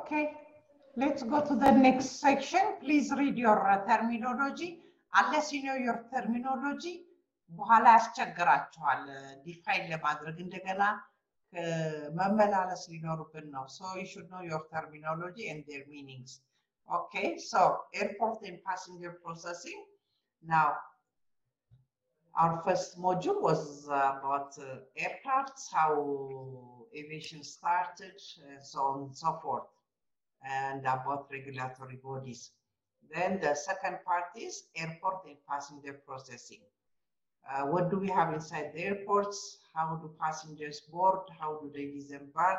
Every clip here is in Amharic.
Okay, let's go to the next section. Please read your uh, terminology. Unless you know your terminology, በኋላ ያስቸግራችኋል ዲፋይን ለማድረግ እንደገና uh, መመላለስ ሊኖርብን ነው። So you should know your terminology and their meanings. Okay, so airport and passenger processing. Now, our first module was about uh, aircrafts, how aviation started, and so on and so forth, and about regulatory bodies. Then the second part is airport and passenger processing. Uh, what do we have inside the airports? How do passengers board? How do they disembark?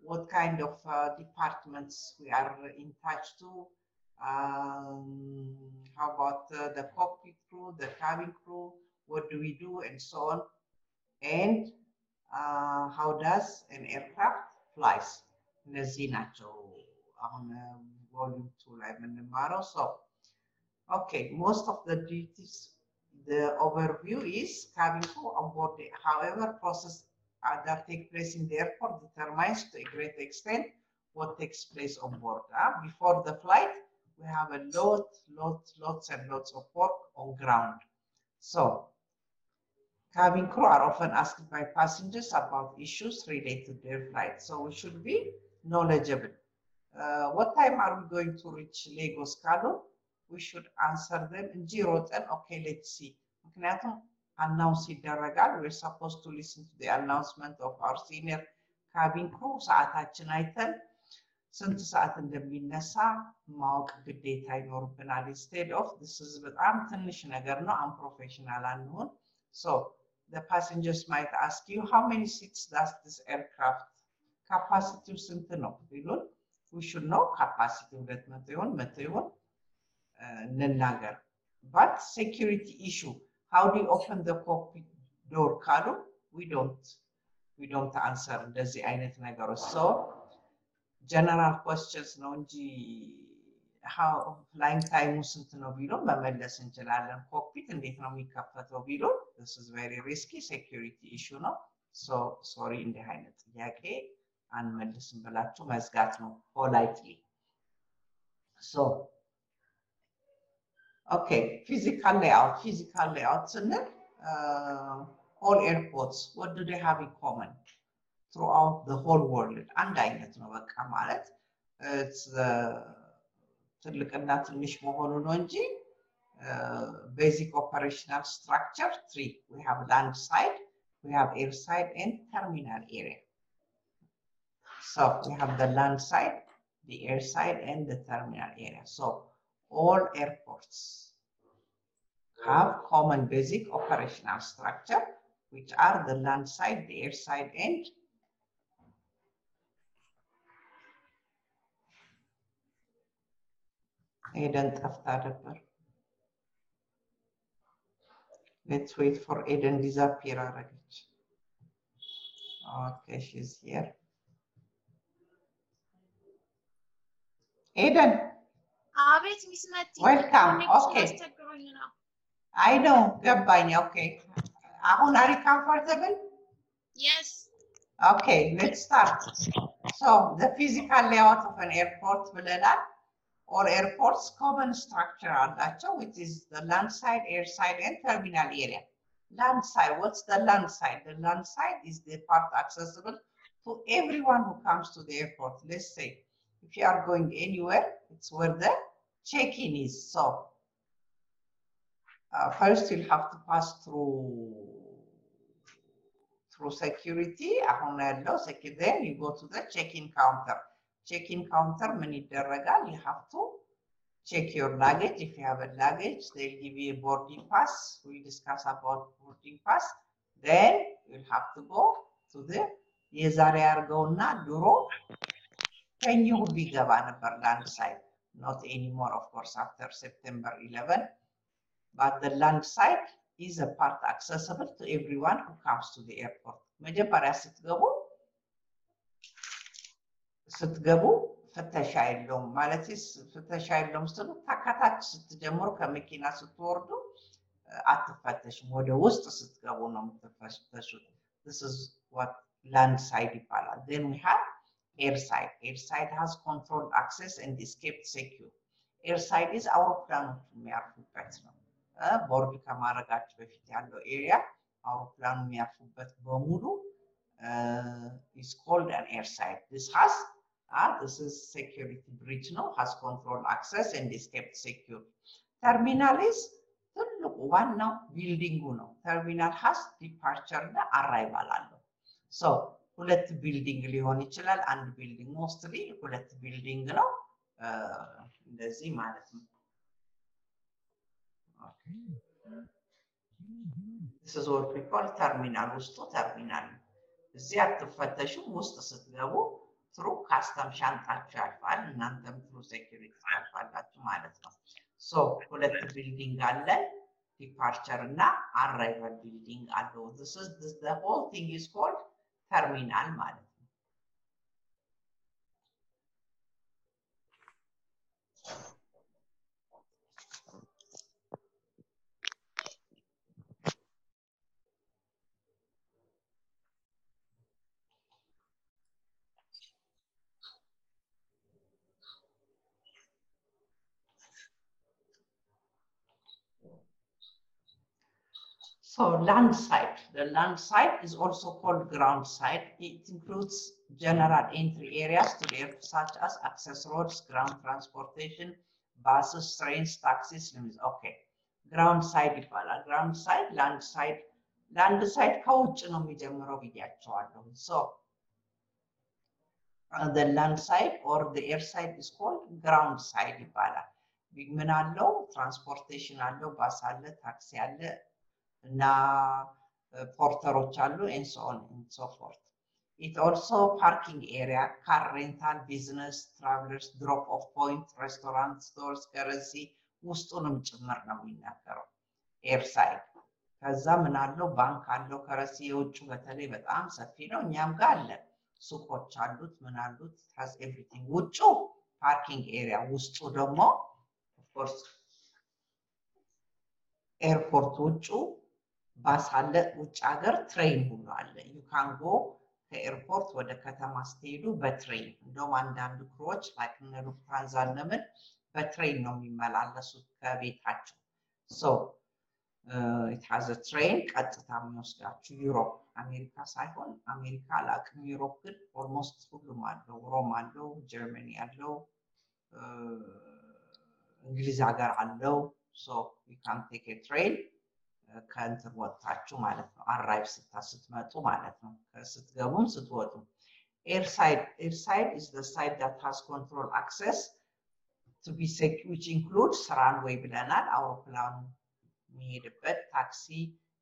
What kind of uh, departments we are in touch to? Um, how about uh, the cockpit crew, the cabin crew? What do we do, and so on? And uh, how does an aircraft flies? እነዚህ ናቸው on uh, volume 2 Leibniz-Marosov. Okay, most of the duties, the overview is cabin crew onboarding. However, process uh, that take place in the airport determines to a great extent what takes place on board. Uh, before the flight, we have a lot, lot, lots and lots of work on ground. So, cabin crew are often asked by passengers about issues related to their flight, so we should be knowledgeable. uh, what time are we going to reach lagos ካሉ we should answer them እንጂ ሮጠን okay let's see ምክንያቱም አናውንስ ይደረጋል we're supposed to listen to the announcement of our senior cabin crew ሰዓታችን አይተን ስንት ሰዓት እንደሚነሳ ማወቅ ግዴታ ይኖርብናል instead of this is በጣም ትንሽ ነገር ነው unprofessional አንሆን so the passengers might ask you how many seats does this aircraft capacity ስንት ነው ቢሉን we should know capacity ሁለት መቶ ይሆን መቶ ይሆን እንናገር but security issue how do you open the cockpit door ካሉ we don't we don't answer እንደዚህ አይነት ነገሮች so general questions ነው እንጂ how flying time ስንት ነው ቢሉን መመለስ እንችላለን ኮክፒት እንዴት ነው የሚከፈተው ቢሉን this is very risky security issue ነው so sorry እንዲህ አይነት ጥያቄ አንመልስም ብላችሁ መዝጋት ነው ፖላይትሊ so Okay, physical layout. Physical layout ስንል uh, all airports, what do they have in common throughout the whole world? አንድ አይነት ነው በቃ ማለት it's the ትልቅና ትንሽ መሆኑ ነው እንጂ basic operational structure three. We have land side, we have air side and terminal area. So we have the land side, the air side and the terminal area. So all airports have common basic operational structure, which are the land side, the air side, and Eden Taftarapur. Let's wait for Eden disappear. Aragich. Okay, she's here. Eden. አቤት ሚስ መቲ Welcome. Okay. አስቸግሮኝ ነው። I know, ገባኝ። Okay. አሁን are you comfortable? የስ Okay, let's start. So, the physical layout of an airport ብለናል። All airports common structure አላቸው, which is the land side, air side, and terminal area. Land side, what's the land side? The land side is the part accessible to everyone who comes to the airport. Let's say, if you are going anywhere, it's where the check-in is. So, uh, first you'll have to pass through through security አሁን ያለው security then you go to the check-in counter check-in counter ምን ይደረጋል you have to check your luggage if you have a luggage they'll give you a boarding pass we discuss about boarding pass then you'll have to go to the የዛሬ አድርገውና ድሮ ከኝ ሁሉ ይገባ ነበር land side not anymore of course after September 11 but the land side is a part accessible to everyone who comes. መጀመሪያ ስትገቡ ስትገቡ ፍተሻ የለውም ማለት ፍተሻ የለውም ስትሉ ከታች ስትጀምሩ ከመኪና ስትወርዱ አትፈተሽም። ወደ ውስጥ ስትገቡ ነው የምትፈተሹት። what land side ይባላል። have airside. Airside has controlled access and is kept secure. Airside is አውሮፕላኖቹ የሚያርፉበት ነው። ቦርድ ከማድረጋቸው በፊት ያለው area አውሮፕላኑ የሚያርፉበት በሙሉ is called an airside this has this is security bridge ነው has control access and is kept secure terminal is ትልቁ ዋናው building ኡ ነው። terminal has departure እና arrival አለው። so ሁለት building ሊሆን ይችላል። አንድ building mostly ሁለት building ነው። እንደዚህ ማለት ነው። we call terminal ውስጡ ተርሚናል እዚህ አትፈተሹም። ውስጥ ስትገቡ through custom ሻንጣችሁ ያልፋል። እናንተም through security ያልፋላችሁ ማለት ነው። so ሁለት building አለን። ዲፓርቸር እና አራይቫል ቢልዲንግ አለው። this is this the terminal mal. So land side, the land side is also called ground side. It includes general entry areas to the airport such as access roads, ground transportation, buses, trains, taxis, limits. Okay. ግራውንድ ሳይድ ይባላል። ግራውንድ ሳይድ ላንድ ሳይድ ላንድ ሳይድ ከውጭ ነው የሚጀምረው ብያቸዋለሁ። ሶ the land side or the air side is called ground side ይባላል። ምን አለው? ትራንስፖርቴሽን አለው፣ ባስ አለ፣ ታክሲ አለ እና ፖርተሮች አሉ so forth. It also parking area, car rental, business, travelers, drop off point, restaurant, stores, currency ውስጡንም ጭምር ነው የሚናገረው ኤር ሳይድ። ከዛ ምን አለው? ባንክ አለው፣ ከረሲ የውጭ በተለይ በጣም ሰፊ ነው። እኛም ጋር አለ፣ ሱቆች አሉት፣ ምን አሉት፣ has everything። ውጩ parking area፣ ውስጡ ደግሞ of course airport ውጩ ባስ ውጭ ሀገር train ሁሉ አለ። you can go ከ airport ወደ ከተማ ስትሄዱ በ train እንደውም አንዳንድ crew ኦች like እነ ለምን በ train ነው የሚመላለሱት ከቤታቸው። has train ቀጥታ የሚወስዳችሁ Europe አሜሪካ ሳይሆን አሜሪካ አላቅም። Europe ግን almost ሁሉም አለው። ሮም አለው፣ ጀርመኒ አለው፣ እንግሊዝ ሀገር አለው። so you can take train ከእንትን ወጥታችሁ ማለት ነው። arrive ስታ ስትመጡ ማለት ነው። ስትገቡም ስትወጡም። airside airside is the side that has control access to be secure which includes runway ብለናል። አውሮፕላኑ የሚሄድበት taxi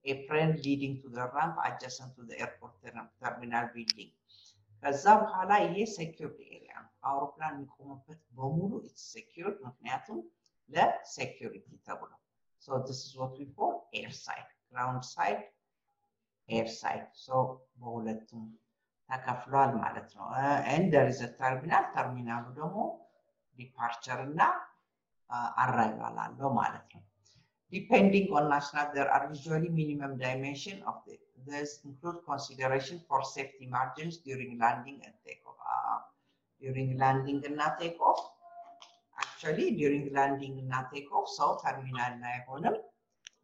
apron leading to the ramp adjacent to the airport terminal building። ከዛ በኋላ ይሄ secured area ነው። አውሮፕላን የሚቆሙበት በሙሉ it's secured፣ ምክንያቱም ለሴኪሪቲ ተብሎ So this is what we call air side, ground side, air side. So በሁለቱም ተከፍሏል ማለት ነው። and there is a terminal, ተርሚናሉ ደግሞ ዲፓርቸር እና አራይቫል አለው ማለት ነው። Depending on national, there are usually minimum dimension of the, this include consideration for safety margins during landing and takeoff. Uh, during landing እና takeoff actually during landing እና take off ሰው ተርሚናል ላይ አይሆንም።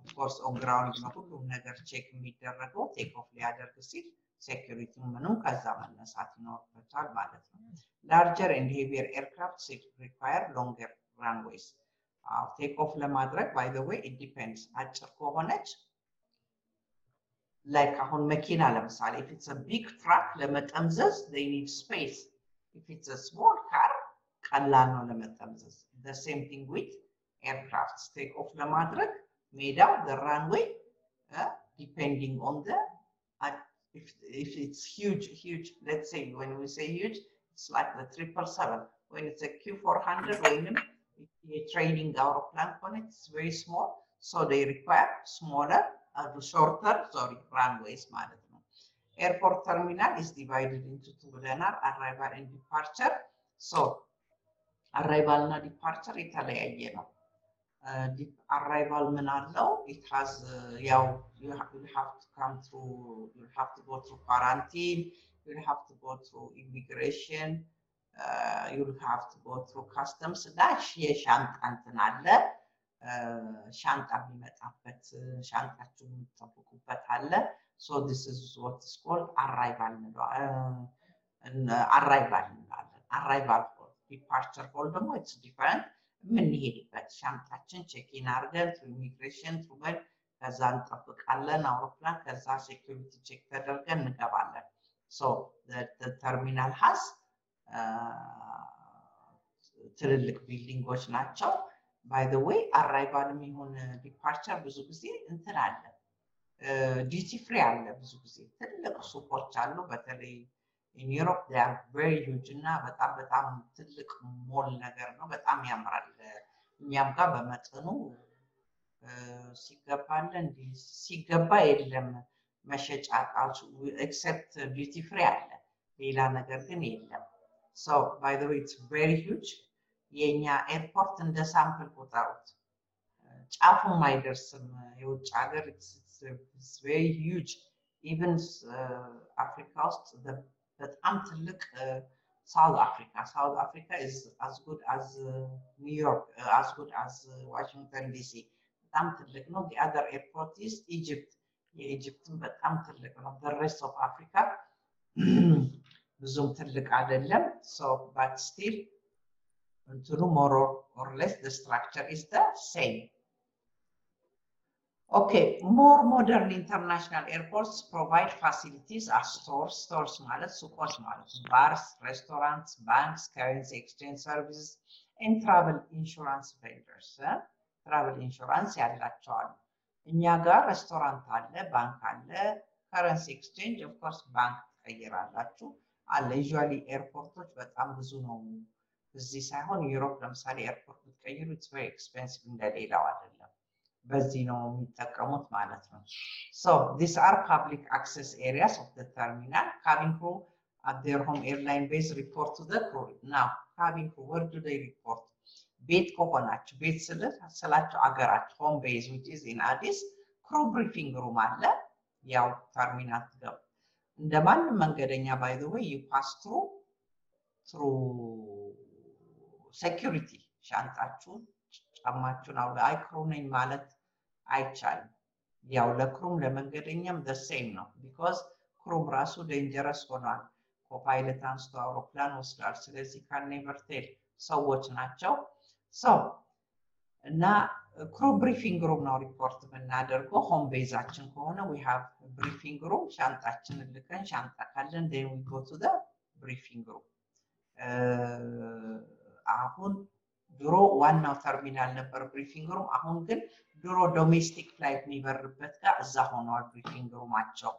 of course on ground ነው ሁሉም ነገር check የሚደረገው። take off ሊያደርግ ሲል security ምንም ከዛ መነሳት ይኖርበታል ማለት ነው። larger and heavier aircraft require longer runways። take off ለማድረግ by the way it አጭር ከሆነች like አሁን መኪና ለምሳሌ if it's big truck ለመጠምዘዝ space if it's a small car ቀላል ነው ለመጠምዘዝ። the same thing with aircrafts take off ለማድረግ ሜዳው the runway uh, depending on the uh, if, if it's huge huge let's say when we say huge it's like the triple seven when it's a Q400 ወይንም የትሬኒንግ አውሮፕላን ከሆነ it's very small so they require smaller uh, shorter sorry runways ማለት ነው airport terminal is divided into two ብለናል arrival and departure so arrival እና departure የተለያየ ነው። arrival ምን አለው? it has ያው through to go through quarantine immigration, uh, you'll have to go through customs. እና የሻንጣ እንትን አለ። ሻንጣ የሚመጣበት ሻንጣችሁ የምትጠብቁበት አለ። so this is what is called arrival እንላለን arrival departure hall ደግሞ it's different የምንሄድበት ሻንጣችን check in አድርገን through immigration through በል ከዛ እንጠብቃለን አውሮፕላን ከዛ security check ተደርገን እንገባለን terminal has ትልልቅ building ኦች ናቸው by the way arrival ም ይሁን departure ብዙ ጊዜ እንትን አለ duty free አለ ብዙ ጊዜ ትልቅ ሱቆች አሉ በተለይ Europe very huge እና በጣም በጣም ትልቅ ሞል ነገር ነው። በጣም ያምራል። እኛም ጋር በመጠኑ ሲገባለ እንዲህ ሲገባ የለም። መሸጫ እቃዎች except duty free አለ። ሌላ ነገር ግን የለም። so by the it's very huge የኛ airport እንደ sample ቁጠሩት ጫፉም አይደርስም። የውጭ ሀገር very huge even አፍሪካ ውስጥ በጣም ትልቅ South Africa South Africa is as good as New York as good as Washington DC በጣም ትልቅ ነው። the other airport is Egypt የ Egypt ን በጣም ትልቅ ነው። በ rest of Africa ብዙም ትልቅ አይደለም። ሶ ባት ስቲል እንትኑ ሞር ኦር ሌስ the structure is the same Okay, more modern international airports provide facilities as stores, stores ማለት ሱቆች ማለት bars, restaurants, banks, currency exchange services, and travel insurance vendors. ትራቨል ኢንሹራንስ ያላቸዋል። እኛ ጋር ሬስቶራንት አለ፣ ባንክ አለ፣ currency exchange of course ባንክ ትቀይራላችሁ አለ። usually airport ኦች በጣም ብዙ ነው። እዚህ ሳይሆን Europe ለምሳሌ airport ብትቀይሩ it's very expensive እንደሌላው አይደለም። በዚህ ነው የሚጠቀሙት ማለት ነው። so this are public access areas of terminal cabin crew at their home airline base report to the crew. Now, cabin crew, where do they report? ቤት ከሆናችሁ ቤት ስላቸው አገራችሁ home base which is in አዲስ crew briefing room አለ። ያው ተርሚናል ትገቡ እንደ ማንም መንገደኛ by the way you pass through through security ሻንጣችሁን ጫማችሁን አውልቁ አይ crew ነኝ ማለት አይቻልም። ያው ለ crew ም ለመንገደኛም the same ነው። because crew ም ራሱ dangerous ሆኗል። co-pilot አንስቶ አውሮፕላን ወስዷል። ስለዚህ can never tell ሰዎች ናቸው። so እና crew briefing room ነው ሪፖርት የምናደርገው። home base ኣችን ከሆነ we have briefing room ሻንጣችንን ልከን ሻንጣ ካለን then we go to briefing room። አሁን ድሮ ዋናው ተርሚናል ነበር briefing room። አሁን ግን ድሮ domestic flight የሚበርበት ጋር እዛ ሆነዋል briefing room ኣቸው።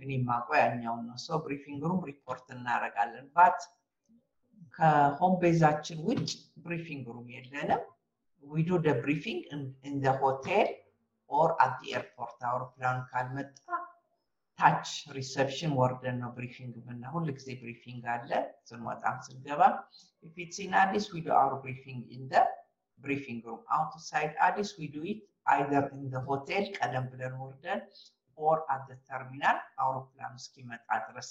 እኔ የማውቀው ያኛውን ነው። so briefing room report እናደርጋለን but ከ home base ኣችን ውጭ briefing room የለንም። we do the briefing in hotel or at airport። አውሮፕላኑ ካልመጣ ታች reception ወርደን ነው briefing ምና ሁል ጊዜ briefing አለ ስንወጣም ስንገባ። in አዲስ we do our briefing in briefing room። outside አዲስ we do it either in hotel ቀደም ብለን ወርደን or at the terminal አውሮፕላኑ እስኪመጣ ድረስ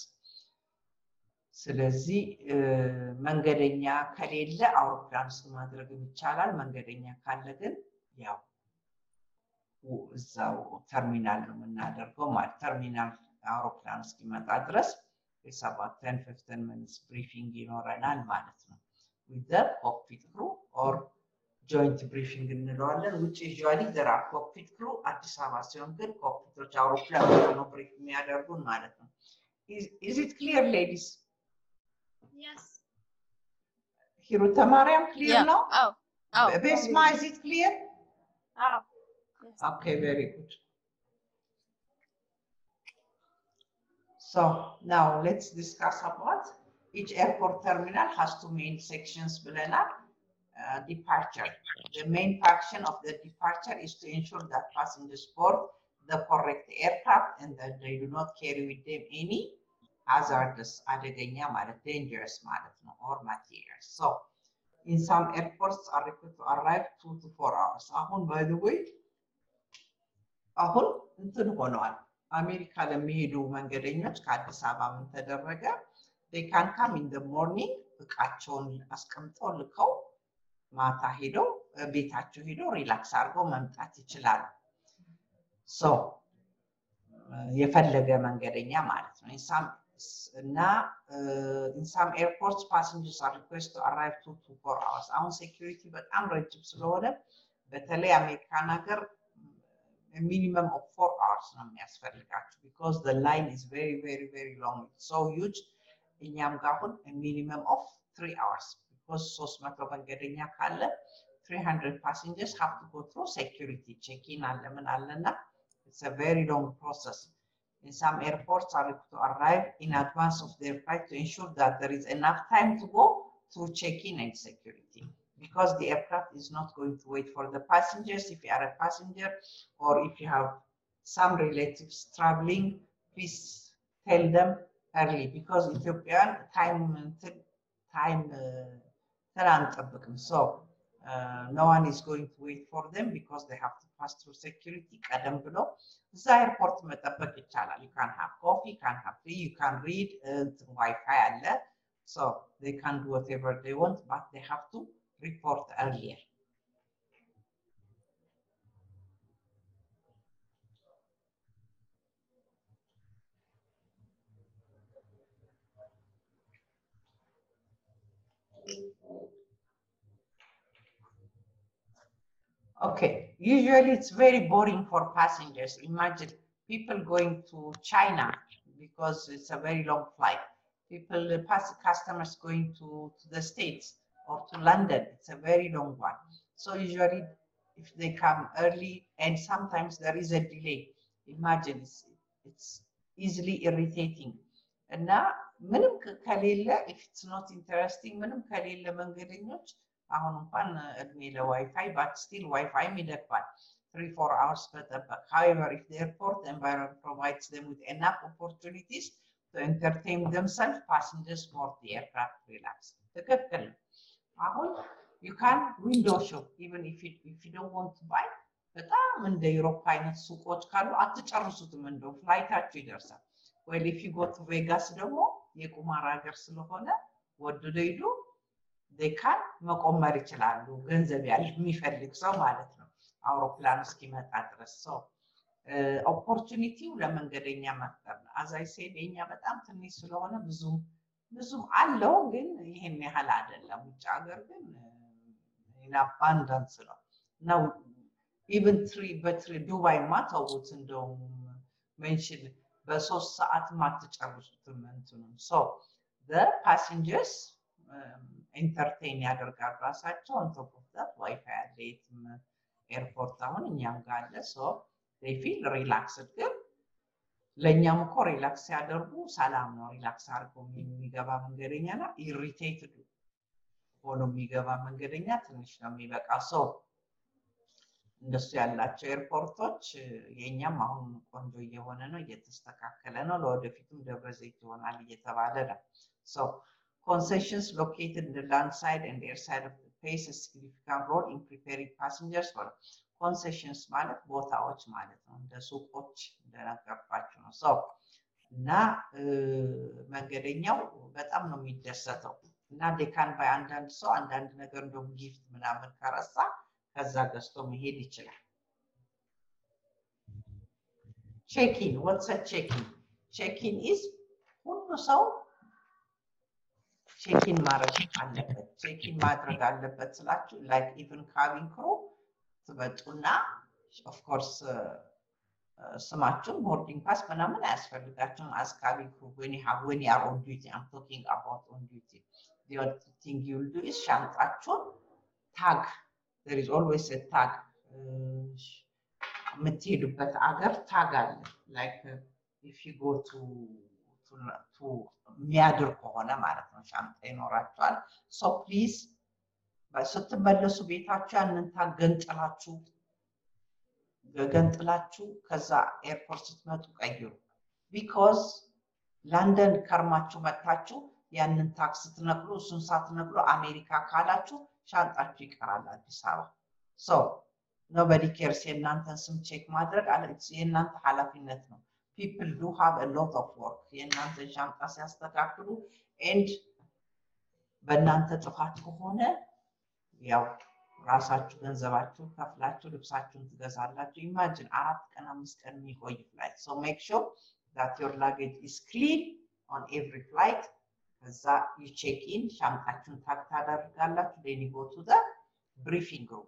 ስለዚህ መንገደኛ ከሌለ አውሮፕላን ውስጥ ማድረግም ይቻላል። መንገደኛ ካለ ግን ያው እዛው ተርሚናል ነው የምናደርገው ማለት ተርሚናል አውሮፕላን እስኪመጣ ድረስ የ about fifteen minutes briefing ይኖረናል ማለት ነው። with the cockpit crew or joint briefing እንለዋለን። ውጭ usually there are cockpit crew አዲስ አበባ ሲሆን ግን cockpit ኦች አውሮፕላን ነው ብሪፍ የሚያደርጉን ማለት ነው። ኢዝ ኢት ክሊር ሌዲስ? Yes. ሂሩተ ማርያም ክሊር. ነው? ቤስማ ኢዝ ኢት ክሊር? Oh. Yes. Okay, very good. So now let's discuss about each airport terminal has two main sections ብለናል። Uh, departure. The main function of the departure is to ensure that passengers board the correct aircraft and that they do not carry with them any hazardous አደገኛ ማለት dangerous ማለት ነው or materials. So in some airports are required to arrive two to four hours. አሁን by the way አሁን እንትን ሆነዋል አሜሪካ ለሚሄዱ መንገደኞች ከአዲስ አበባ ምን ተደረገ? ካን ካም ኢን ሞርኒንግ እቃቸውን አስቀምጠው ልከው ማታ ሄደው ቤታቸው ሄደው relax አድርገው መምጣት ይችላሉ። so የፈለገ መንገደኛ ማለት ነው። እና in some airport passengers are request arrive two four hours። አሁን security በጣም ረጅም ስለሆነ በተለይ አሜሪካን ሀገር ሚኒመም ኦፍ ፎር አወርስ ነው የሚያስፈልጋቸው ቢኮዝ ዘ ላይን ኢዝ ቬሪ ቬሪ ቬሪ ሎንግ ሶ ዩጅ እኛም ጋር አሁን ሚኒመም ኦፍ ትሪ አወርስ ቢኮዝ ሶስት መቶ መንገደኛ ካለ 300 passengers have to go through security check-in አለ ምን አለና it's a very long process. In some airports are to arrive in advance of their flight to ensure that there is enough time to go through check-in and security. Because the aircraft is not going to wait for the passengers. If you are a passenger or if you have some relatives traveling, please tell them early because Ethiopian time time uh, so uh, no one is going to wait for them because they have to pass through security ቀደም ብሎ እዛ ኤርፖርት መጠበቅ ይቻላል you can have coffee you can have tea you can read ዋይፋይ አለ so they can do whatever they want but they have to report earlier Okay, usually it's very boring for passengers. Imagine people going to China because it's a very long flight. People, pass customers going to, to the States or to London, it's a very long one. So usually if they come early and sometimes there is a delay, imagine it's, it's easily irritating. እና ምንም ከሌለ if it's not interesting ምንም ከሌለ መንገደኞች አሁን እንኳን እድሜ ለዋይፋይ ባት ስቲል ዋይፋይም ይደግፋል three four hours መጠበቅ however if the airport environment provides them with enough opportunities to entertain themselves passengers board the aircraft relax ትክክል አሁን shop even if you, if you don't want to buy በጣም እንደ ዩሮፕ አይነት ሱቆች ካሉ አትጨርሱትም እንደው ፍላይታችሁ ይደርሳል ወይ go to ቬጋስ ደግሞ የቁማር ሀገር ስለሆነ ወደደ ሂዱ they can መቆመር ይችላሉ። ገንዘብ ያለ የሚፈልግ ሰው ማለት ነው። አውሮፕላን እስኪመጣ ድረስ so opportunity ው ለመንገደኛ መፍጠር ነው። as I said የኛ በጣም ትንሽ ስለሆነ ብዙም ብዙም አለው፣ ግን ይሄን ያህል አይደለም። ውጭ ሀገር ግን abundance ነው እና even ትሪ በትሪ ዱባይማ ተውት፣ እንደውም mention በሶስት ሰዓት አትጨርሱትም እንትኑም so passengers entertain ያደርጋሉ ራሳቸው on top of that WiFi አለ የትም airport አሁን እኛም ጋር አለ so feel relaxed ግን ለእኛም እኮ relax ሲያደርጉ ሰላም ነው። relax አድርጎ የሚገባ መንገደኛ ና irritated ሆኖ የሚገባ መንገደኛ ትንሽ ነው የሚበቃ። so እንደሱ ያላቸው airport ኦች የእኛም አሁን ቆንጆ እየሆነ ነው እየተስተካከለ ነው ለወደፊቱም ደብረ ዘይት ይሆናል እየተባለ ነው። so the land side and air side of the place a significant concessions ማለት ቦታዎች ማለት ነው። እንደ ሱቆች እንደነገርኳቸው ነው so እና መንገደኛው በጣም ነው የሚደሰተው እና they can buy አንዳንድ ሰው አንዳንድ ነገር እንደውም gift ምናምን ከረሳ ከዛ ገዝቶ መሄድ ይችላል። check-in what's a check-in። check-in is ሁሉ ሰው check-in ማድረግ አለበት። check-in ማድረግ አለበት ስላችሁ like even cabin crew ትመጡና of course ስማችሁን boarding pass ምናምን አያስፈልጋችሁም። as cabin crew when have when are on duty I'm talking about on duty the only thing you will do is ሻንጣችሁን tag there is always a tag የምትሄዱበት አገር tag አለ. like if you go to to የሚያድር ከሆነ ማለት ነው። ሻንጣ ይኖራቸዋል. so please ስትመለሱ ቤታችሁ ያንን tag ገንጥላችሁ ገንጥላችሁ ከዛ airport ስትመጡ ቀይሩ። because ለንደን ከርማችሁ መጥታችሁ ያንን tag ስትነቅሉ እሱን ሳትነቅሉ አሜሪካ ካላችሁ ሻንጣችሁ ይቀራል አዲስ አበባ። so nobody cares የእናንተን ስም check ማድረግ የእናንተ ኃላፊነት ነው። people do have lot of work የእናንተን ሻንጣ ሲያስተካክሉ and በእናንተ ጥፋት ከሆነ ያው ራሳችሁ ገንዘባችሁ ከፍላችሁ ልብሳችሁን ትገዛላችሁ። imagine አራት ቀን አምስት ቀን የሚቆይ flight so make sure that your luggage is clean on every flight። ከዛ you check in ሻንጣችሁን tag ታደርጋላችሁ። then go to the briefing room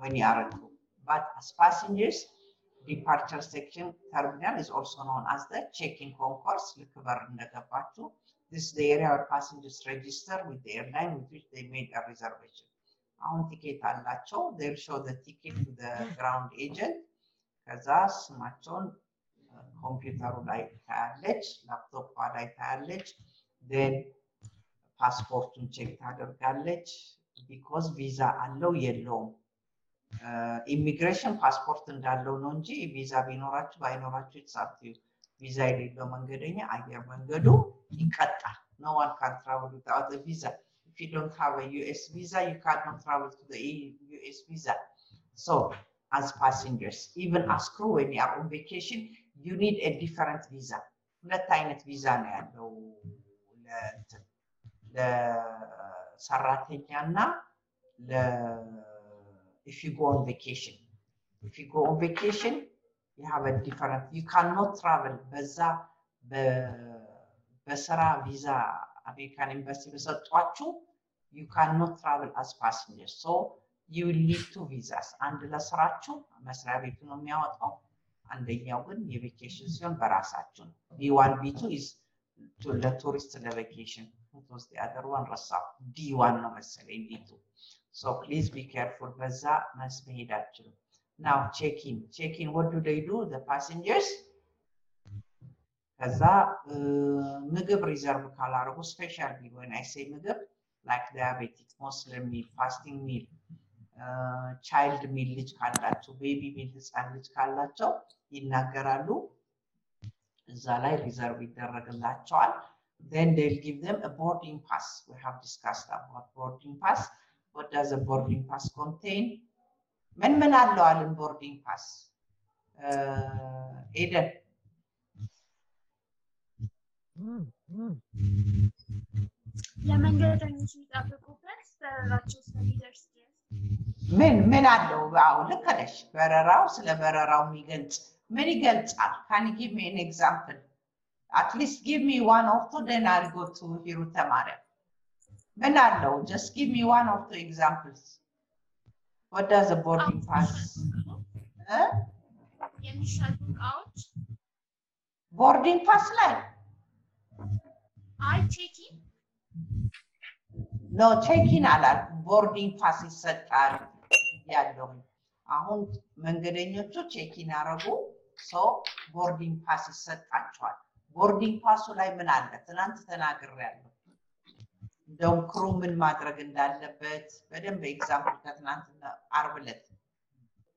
when you are crew but as passengers departure section terminal is also known as the check-in concourse ልክ በር እንደገባችሁ this is the area where passengers register with the airline with አሁን ቲኬት አላቸው ticket to the ground agent ከዛ ስማቸውን ኮምፒውተሩ ላይ ታያለች ላፕቶፕ ላይ ታያለች then ፓስፖርቱን check ታደርጋለች because ቪዛ አለው የለውም ኢሚግሬሽን ፓስፖርት እንዳለው ነው እንጂ ቪዛ ቢኖራችሁ ባይኖራችሁ የተሳትዩ ቪዛ የሌለው መንገደኛ አየር መንገዱ ይቀጣል። travel without a visa. If you don't have a US visa, you cannot travel to the US visa. So, as passengers, even as crew, when you are on vacation, you need a different visa. ሁለት አይነት ቪዛ ነው ያለው ለእንትን ለሰራተኛ እና if you go on vacation. If you go on vacation, you have a different, you cannot travel በዛ በስራ ቪዛ አሜሪካን ኤምባሲ በሰጧችሁ cannot travel as passengers. So you will need two visas. አንድ ለስራችሁ መስሪያ ቤቱ ነው የሚያወጣው። አንደኛው ግን የ vacation ሲሆን በራሳችሁ ነው። B1 B2 is ለቱሪስት ለ vacation the other one ረሳሁ። D1 ነው መሰለኝ D2 So please be careful. በዛ መስ መሄድ አትችሉም።. What do they do? The passengers ከዛ ምግብ ሪዘርቭ ካላረጉ ስፔሻል I say ምግብ like diabetic muslim meal, fasting meal, ቻይልድ ሚል ልጅ ካላቸው ቤቢ ሚል ህፃን ልጅ ካላቸው ይናገራሉ። እዛ ላይ ሪዘርቭ ይደረግላቸዋል። Then they'll give them a boarding pass. We have discussed about boarding pass. What does a boarding pass contain? ምን ምን አለው አልን ቦርዲንግ ፓስ ኤደን ለመንገደኞች የሚጠብቁበት በረራቸው እስከሚደርስ ድረስ ምን ምን አለው? አዎ ልክ ነሽ። በረራው ስለ በረራው የሚገልጽ ምን ይገልጻል? can give me an example at least give me one or two then I'll go to ሂሩተ ማርያም ምን አለው? just give me one or two examples a boarding pass እ? የሚሸጡ እቃዎች boarding pass ላይ አይ check-in no check-in አላልኩም። boarding pass ይሰጣል ያለው አሁን መንገደኞቹ check-in ያደረጉ ሰው boarding pass ይሰጣቸዋል። boarding pass ኡ ላይ ምን አለ? ትናንት ተናግሬያለሁ። እንደውም crew ው ምን ማድረግ እንዳለበት በደንብ example ከትናንትና ዓርብ ዕለት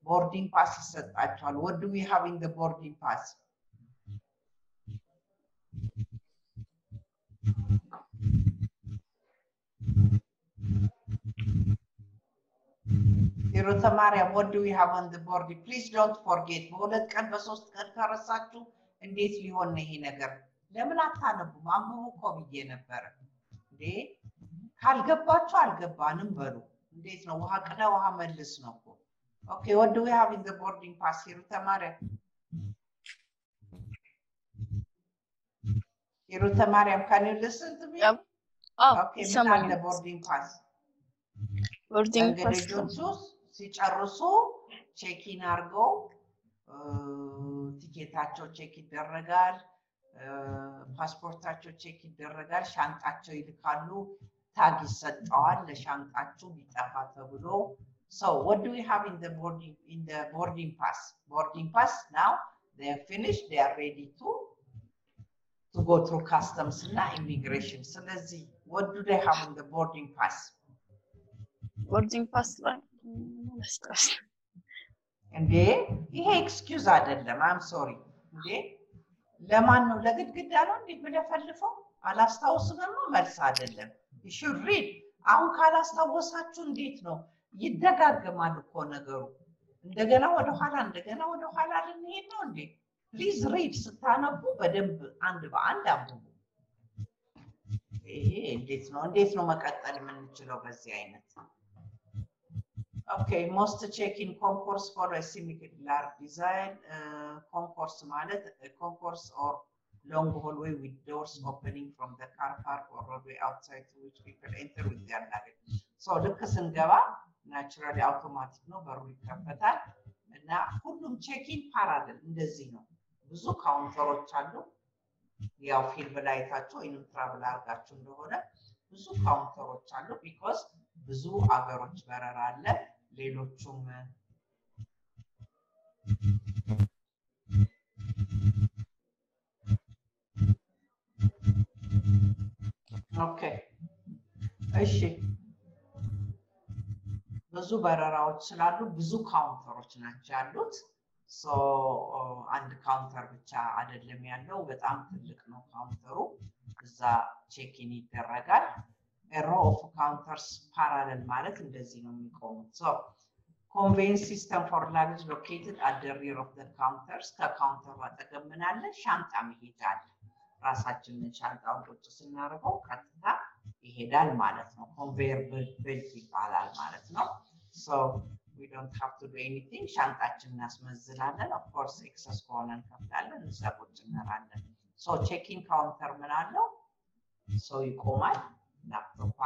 boarding pass ይሰጣቸዋል። what we having boarding pass ሂሩተ ማርያም what we have on the board please don't forget። በሁለት ቀን በሶስት ቀን ከረሳችሁ እንዴት ሊሆን ነው ይሄ ነገር? ለምን አታነቡም? አንብቡ እኮ ብዬ ነበረ እንዴ። ካልገባችሁ አልገባንም በሉ። እንዴት ነው? ውሃ ቅዳ ውሃ መልስ ነው እኮ። okay what we have in the boarding pass ሂሩተ ማርያም ሂሩተ ማርያም can you listen to me okay ምን አለ boarding pass boarding pass ሲጨርሱ ቼኪን አድርገው እ፣ ቲኬታቸው ቼክ ይደረጋል፣ እ፣ ፓስፖርታቸው ቼክ ይደረጋል፣ ሻንጣቸው ይልካሉ፣ ታግ ይሰጠዋል ለሻንጣችሁ ቢጠፋ ተብሎ So what do we have in the boarding in the boarding pass? Boarding pass now they are finished, they are ready to to go through customs እና immigration. ስለዚህ what do they have in the boarding pass? ቦርዲንግ ፓስ ላይ መስጠት እንዴ ይሄ excuse አይደለም። I'm sorry እንዴ ለማን ነው ለግድግዳ ነው እንዴ ብለፈልፈው አላስታውስምማ መልስ አይደለም። should read አሁን ካላስታወሳችሁ እንዴት ነው ይደጋገማል እኮ ነገሩ። እንደገና ወደኋላ እንደገና ወደኋላ ልንሄድ ነው እንዴ? please read ስታነቡ በደንብ አንድ በአንድ አንብቡ። ይሄ እንዴት ነው እንዴት ነው መቀጠል የምንችለው በዚህ አይነት? okay most check-in concourse follow similar design concourse ማለት concourse or long hallway with doors opening from the car park or roadway outside which people enter with their luggage so ልክ ስንገባ naturally automatic ነው በሩ ይከፈታል እና ሁሉም check-in parallel እንደዚህ ነው። ብዙ counter ኦች አሉ። ያው ፊልም ላይ ወይም travel አድርጋችሁ እንደሆነ ብዙ counter ኦች አሉ። because ብዙ አገሮች በረራ አለ። ሌሎቹም okay እሺ ብዙ በረራዎች ስላሉ ብዙ counter ኦች ናቸው ያሉት። አንድ counter ብቻ አይደለም ያለው፣ በጣም ትልቅ ነው counter ኡ። እዛ check-in ይደረጋል። row of counters parallel ማለት እንደዚህ ነው የሚቆሙት። so conveyance system for luggage located at the rear of the counters። ከ counter ኡ አጠገብ ምን? ሻንጣ መሄጃ ራሳችንን ሻንጣውን ቁጭ ስናደርገው ቀጥታ ይሄዳል ማለት ነው። conveyor belt ይባላል ማለት ነው። so we don't have to do anything ሻንጣችን እናስመዝናለን። of course excess ከሆነ እንከፍላለን፣ እዛ ቁጭ እንላለን። so check-in counter ምን አለው? ሰው ይቆማል፣ ላፕቶፕ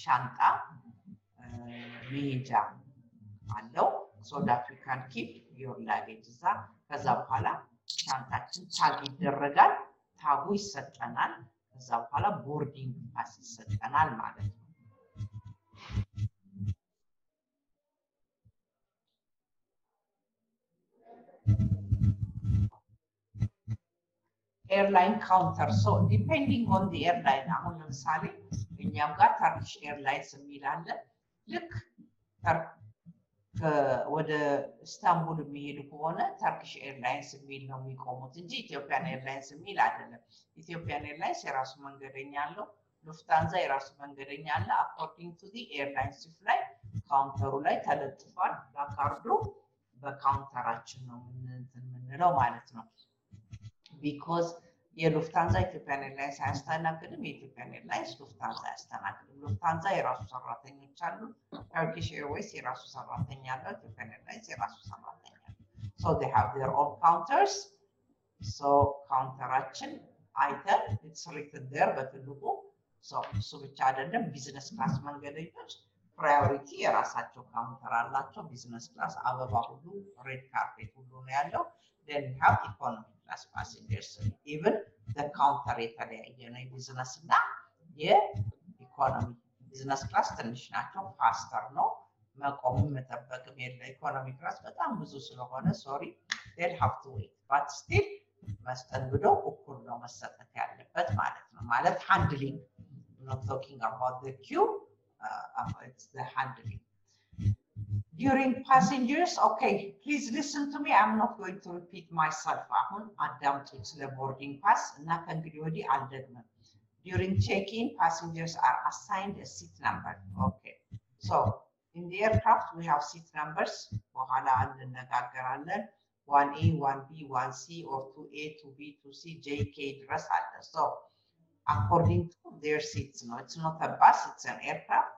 ሻንጣ መሄጃ አለው። so that keep your luggage እዛ። ከዛ በኋላ ሻንጣችን tag ይደረጋል፣ tag ኡ ይሰጠናል። ከዛ በኋላ boarding pass ይሰጠናል ማለት ነው። airline counter so depending on the airline አሁን ለምሳሌ እኛም ጋር Turkish Airlines የሚል አለ። ልክ ወደ ኢስታንቡል የሚሄዱ ከሆነ Turkish Airlines የሚል ነው የሚቆሙት እንጂ Ethiopian Airlines የሚል አይደለም። Ethiopian Airlines የራሱ መንገደኛ አለው። Lufthansa የራሱ መንገደኛ አለ። according to the airlines ላይ counter ኡ ላይ ተለጥፏል። በካርዱ በ counter አችን ነው የምንለው ማለት ነው። because የ Lufthansa Ethiopian Airlines አያስተናግድም። የ Ethiopian Airlines Lufthansa አያስተናግድም። Lufthansa የራሱ ሰራተኞች አሉ። Turkish Airways የራሱ ሰራተኛ አለው። Ethiopian Airlines የራሱ ሰራተኛ አለው። so they have their own counters። so counter አችን አይተን it's written there በትልቁ እሱ ብቻ አይደለም። business class መንገደኞች priority የራሳቸው counter አላቸው። business class አበባ ሁሉ red carpet ሁሉ ነው ያለው። and have economy class passengers even counter የተለያየ ነው። የቢዝነስ እና የ economy business class ትንሽ ናቸው፣ faster ነው። መቆምም መጠበቅም የለ። economy class በጣም ብዙ ስለሆነ so they have to wait but still መስተንግዶ እኩል ነው መሰጠት ያለበት ማለት ነው። ማለት handling not talking about the queue, During passengers, okay, please listen to me. I'm not going to repeat myself. አሁን አዳምጡት ስለ ቦርዲንግ ፓስ እና ከእንግዲህ ወዲህ አልደግምም። During check-in, passengers are assigned a seat number. Okay, so in the aircraft we have seat numbers. በኋላ እንነጋገራለን። 1A, 1B, 1C, or 2A, 2B, 2C, JK ድረስ አለ። So according to their seats ነው። It's not a bus, it's an aircraft.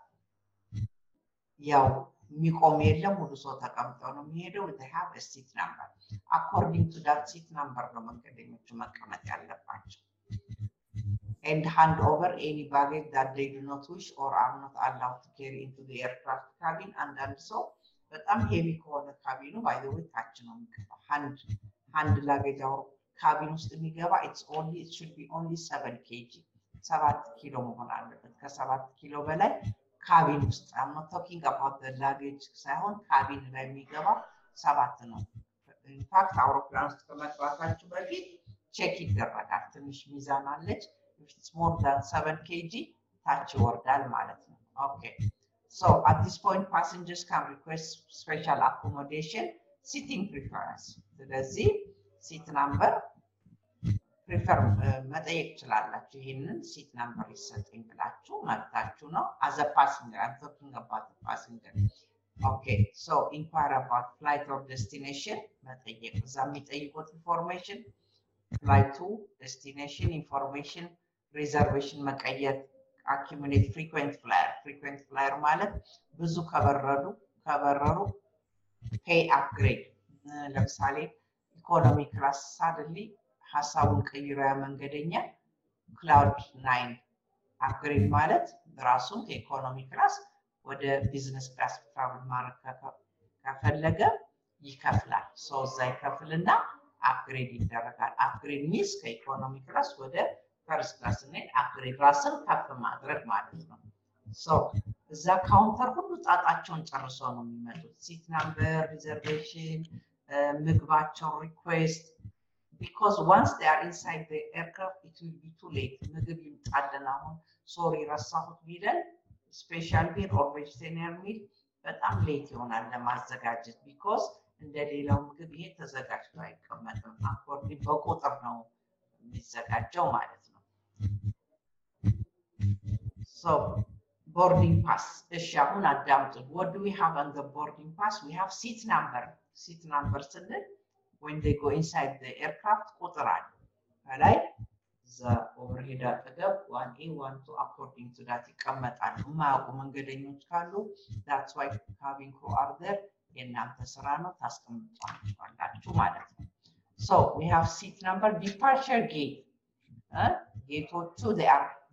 ያው የሚቆም የለም፣ ሁሉ ሰው ተቀምጠው ነው የሚሄደው። a seat number. according to that seat number ነው መንገደኞቹ መቀመጥ ያለባቸው። and hand over any baggage that they do not wish or are not allowed to carry into the aircraft cabin. አንዳንድ ሰው በጣም heavy ከሆነ cabin ኡ by the way ታች ነው የሚገባ hand hand luggage cabin ውስጥ የሚገባ it's only it should be only seven kg ሰባት ኪሎ መሆን አለበት። ከሰባት ኪሎ በላይ cabin ውስጥ I'm not talking about luggage ሳይሆን cabin ላይ የሚገባው ሰባት ነው። in fact አውሮፕላን ውስጥ ከመግባታችሁ በፊት check ይደረጋል። ትንሽ ሚዛን አለች። it's more than seven kg ታች ይወርዳል ማለት ነው። okay so at this point passengers can request special accommodation seating preference። ስለዚህ seat number prefer መጠየቅ ትችላላችሁ። ይህንን seat number ይሰጠኝ ብላችሁ መብታችሁ ነው። as a passenger I'm talking about passenger okay so inquire about flight of destination መጠየቅ እዛ የሚጠይቁት information flight ኡ destination information reservation መቀየር accumulate frequent flyer frequent flyer ማለት ብዙ ከበረዱ ከበረሩ pay upgrade ለምሳሌ economy class suddenly ሀሳቡን ቀይሮ ያ መንገደኛ Cloud Nine upgrade ማለት ራሱን ከ economy class ወደ business class travel ማድረግ ከፈ- ከፈለገ ይከፍላል። ሰው እዛ ይከፍልና upgrade ይደረጋል። upgrade means ከ economy class ወደ first class ስንሄድ upgrade ራስን ከፍ ማድረግ ማለት ነው። ሰው እዛ counter ሁሉ ጣጣቸውን ጨርሰው ነው የሚመጡት። seat number፣ reservation፣ ምግባቸው፣ request because once they are inside the aircraft it will be too late ምግብ ይምጣልን አሁን sorry ረሳሁት ቢለን special ቢር or vegetarian meal በጣም late ይሆናል ለማዘጋጀት because እንደ ሌላው ምግብ ይሄ ተዘጋጅቶ አይቀመጥም። accordi በቁጥር ነው የሚዘጋጀው ማለት ነው። so boarding pass እሺ፣ አሁን አዳምጡ። what do we have on the boarding pass? we have seat number seat number ስንል when they go inside the aircraft ቁጥር አለ ከላይ እዛ overhead አጠገብ one A one two according to that ይቀመጣሉ። የማያውቁ መንገደኞች ካሉ that's why cabin crew are there የእናንተ ስራ ነው ታስቀምጧላችሁ ማለት ነው። so we have seat number departure gate gate ኦቹ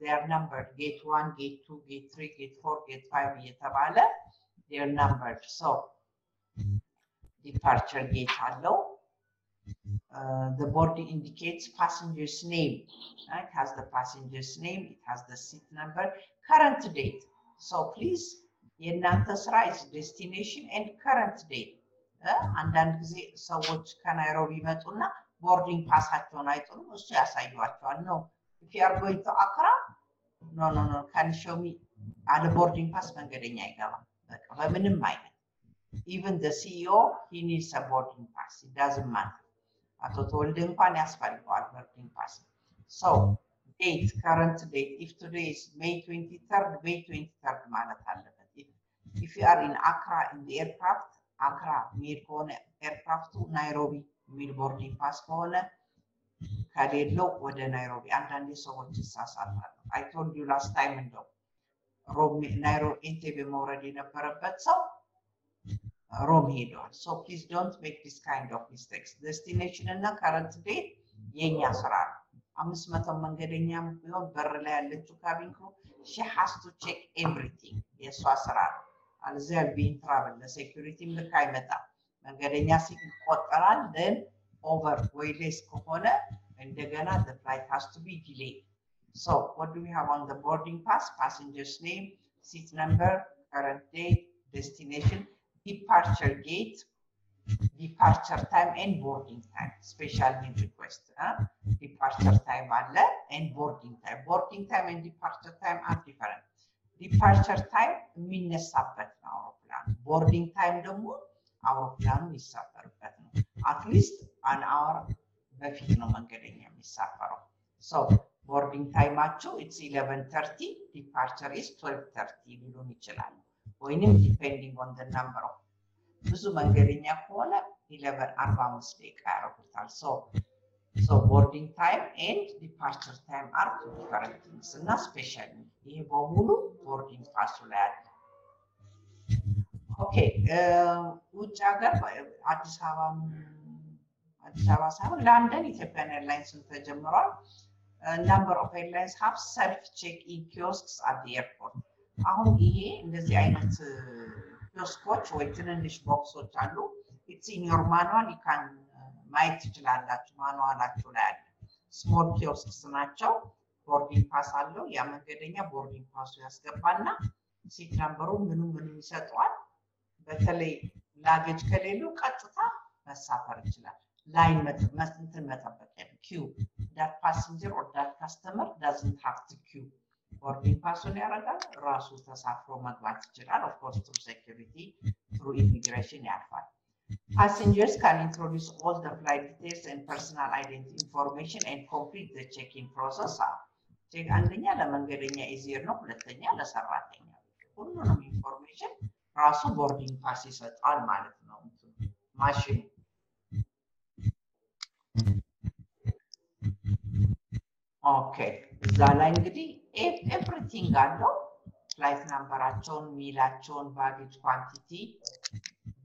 are number gate one gate two gate three gate four gate five እየተባለ are number so ዲፓርቸር ጌት አለው Uh, the boarding indicates passenger's name. Uh, It has the passenger's name, it has the seat number, current date. So please, የእናንተ ስራ is destination and current date. Uh, አንዳንድ ጊዜ ሰዎች ከናይሮቢ ይመጡና ቦርዲንግ ፓሳቸውን አይጥሉም፣ እሱ ያሳዩቸዋል። ነው if you are going to Accra, no, no, no, can you show me አለ ቦርዲንግ ፓስ መንገደኛ አይገባም። በቃ በምንም አይነት even the CEO, he needs a boarding pass. It doesn't matter. አቶ ተወልደ እንኳን ያስፈልገዋል boarding pass። so date current date if today is May 23 May 23 ማለት አለበት። if you are in አክራ in the aircraft አክራ የሚሄድ ከሆነ aircraft ኡ ናይሮቢ የሚል boarding pass ከሆነ ከሌለው ወደ ናይሮቢ። አንዳንዴ ሰዎች ይሳሳታሉ። I told you last time እንደው ሮብ ናይሮቢ ኢንቴቤ መውረድ የነበረበት ሰው ሮም ሄደዋል። so please don't make this kind of mistakes። destination እና current date የእኛ ስራ ነው። አምስት መቶ መንገደኛ ቢሆን በር ላይ ያለችው cabin crew she has to check everything የእሷ ስራ ነው። አለዚያ big trouble ለ security ልክ አይመጣም። መንገደኛ ሲል ይቆጠራል። then over ወይ less ከሆነ እንደገና the flight has to be delayed. So what do we have on the boarding pass? Passenger's name, seat number, current date, destination, departure gate, departure time and boarding time. Special need request. Huh? Departure time አለ and boarding time. Boarding time and departure time are different. Departure time የሚነሳበት ነው አውሮፕላኑ። ቦርዲንግ ታይም ደግሞ አውሮፕላኑ የሚሳፈርበት ነው። አትሊስት አን አወር በፊት ነው መንገደኛ የሚሳፈረው። ሶ ቦርዲንግ ታይማቸው ኢትስ ኢለቨን ተርቲ ዲፓርቸር ኢስ ትዌልቭ ተርቲ ሊሉን ይችላሉ። ወይንም ዲፔንዲንግ ኦን ደ ነምበር ኦፍ ብዙ መንገደኛ ከሆነ ኢለቨን አርባ አምስት ደቂቃ ያደርጉታል። ሶ ቦርዲንግ ታይም ኤንድ ዲፓርቸር ታይም አር ዲፈረንት ቲንግስ እና ስፔሻል ይሄ በሙሉ ቦርዲንግ ፓሱ ላይ አለ። ኦኬ ውጭ ሀገር አዲስ አበባ አዲስ አበባ ሳይሆን ለንደን Ethiopian Airlinesን ተጀምሯል። number of airlines have self check-in kiosks at airport። አሁን ይሄ እንደዚህ አይነት ኪዮስኮች ወይ ትንንሽ ቦክሶች አሉ። it's in your manual you can ማየት ትችላላችሁ። manualኣችሁ ላይ አለ። small kiosks ናቸው። boarding pass አለው። ያ መንገደኛ boarding passኡ ያስገባና seat numberኡ ምኑ ምኑ ይሰጠዋል። በተለይ luggage ከሌለው ቀጥታ መሳፈር ይችላል። line እንትን መጠበቅ queue that passenger or that customer doesn't have to queue boarding passኡን ያደርጋል። ራሱ ተሳፍሮ መግባት ይችላል። of course through security through immigration ያልፋል። can introduce all the flight details and personal identity information and complete the check-in process. check አንደኛ ለመንገደኛ easier ነው፣ ሁለተኛ ለሰራተኛ ሁሉንም information ራሱ boarding pass ይሰጣል ማለት ነው ማሽኑ። okay እዛ ላይ እንግዲህ everything አለው። flight numberኣቸውን፣ mealኣቸውን፣ baggage quantity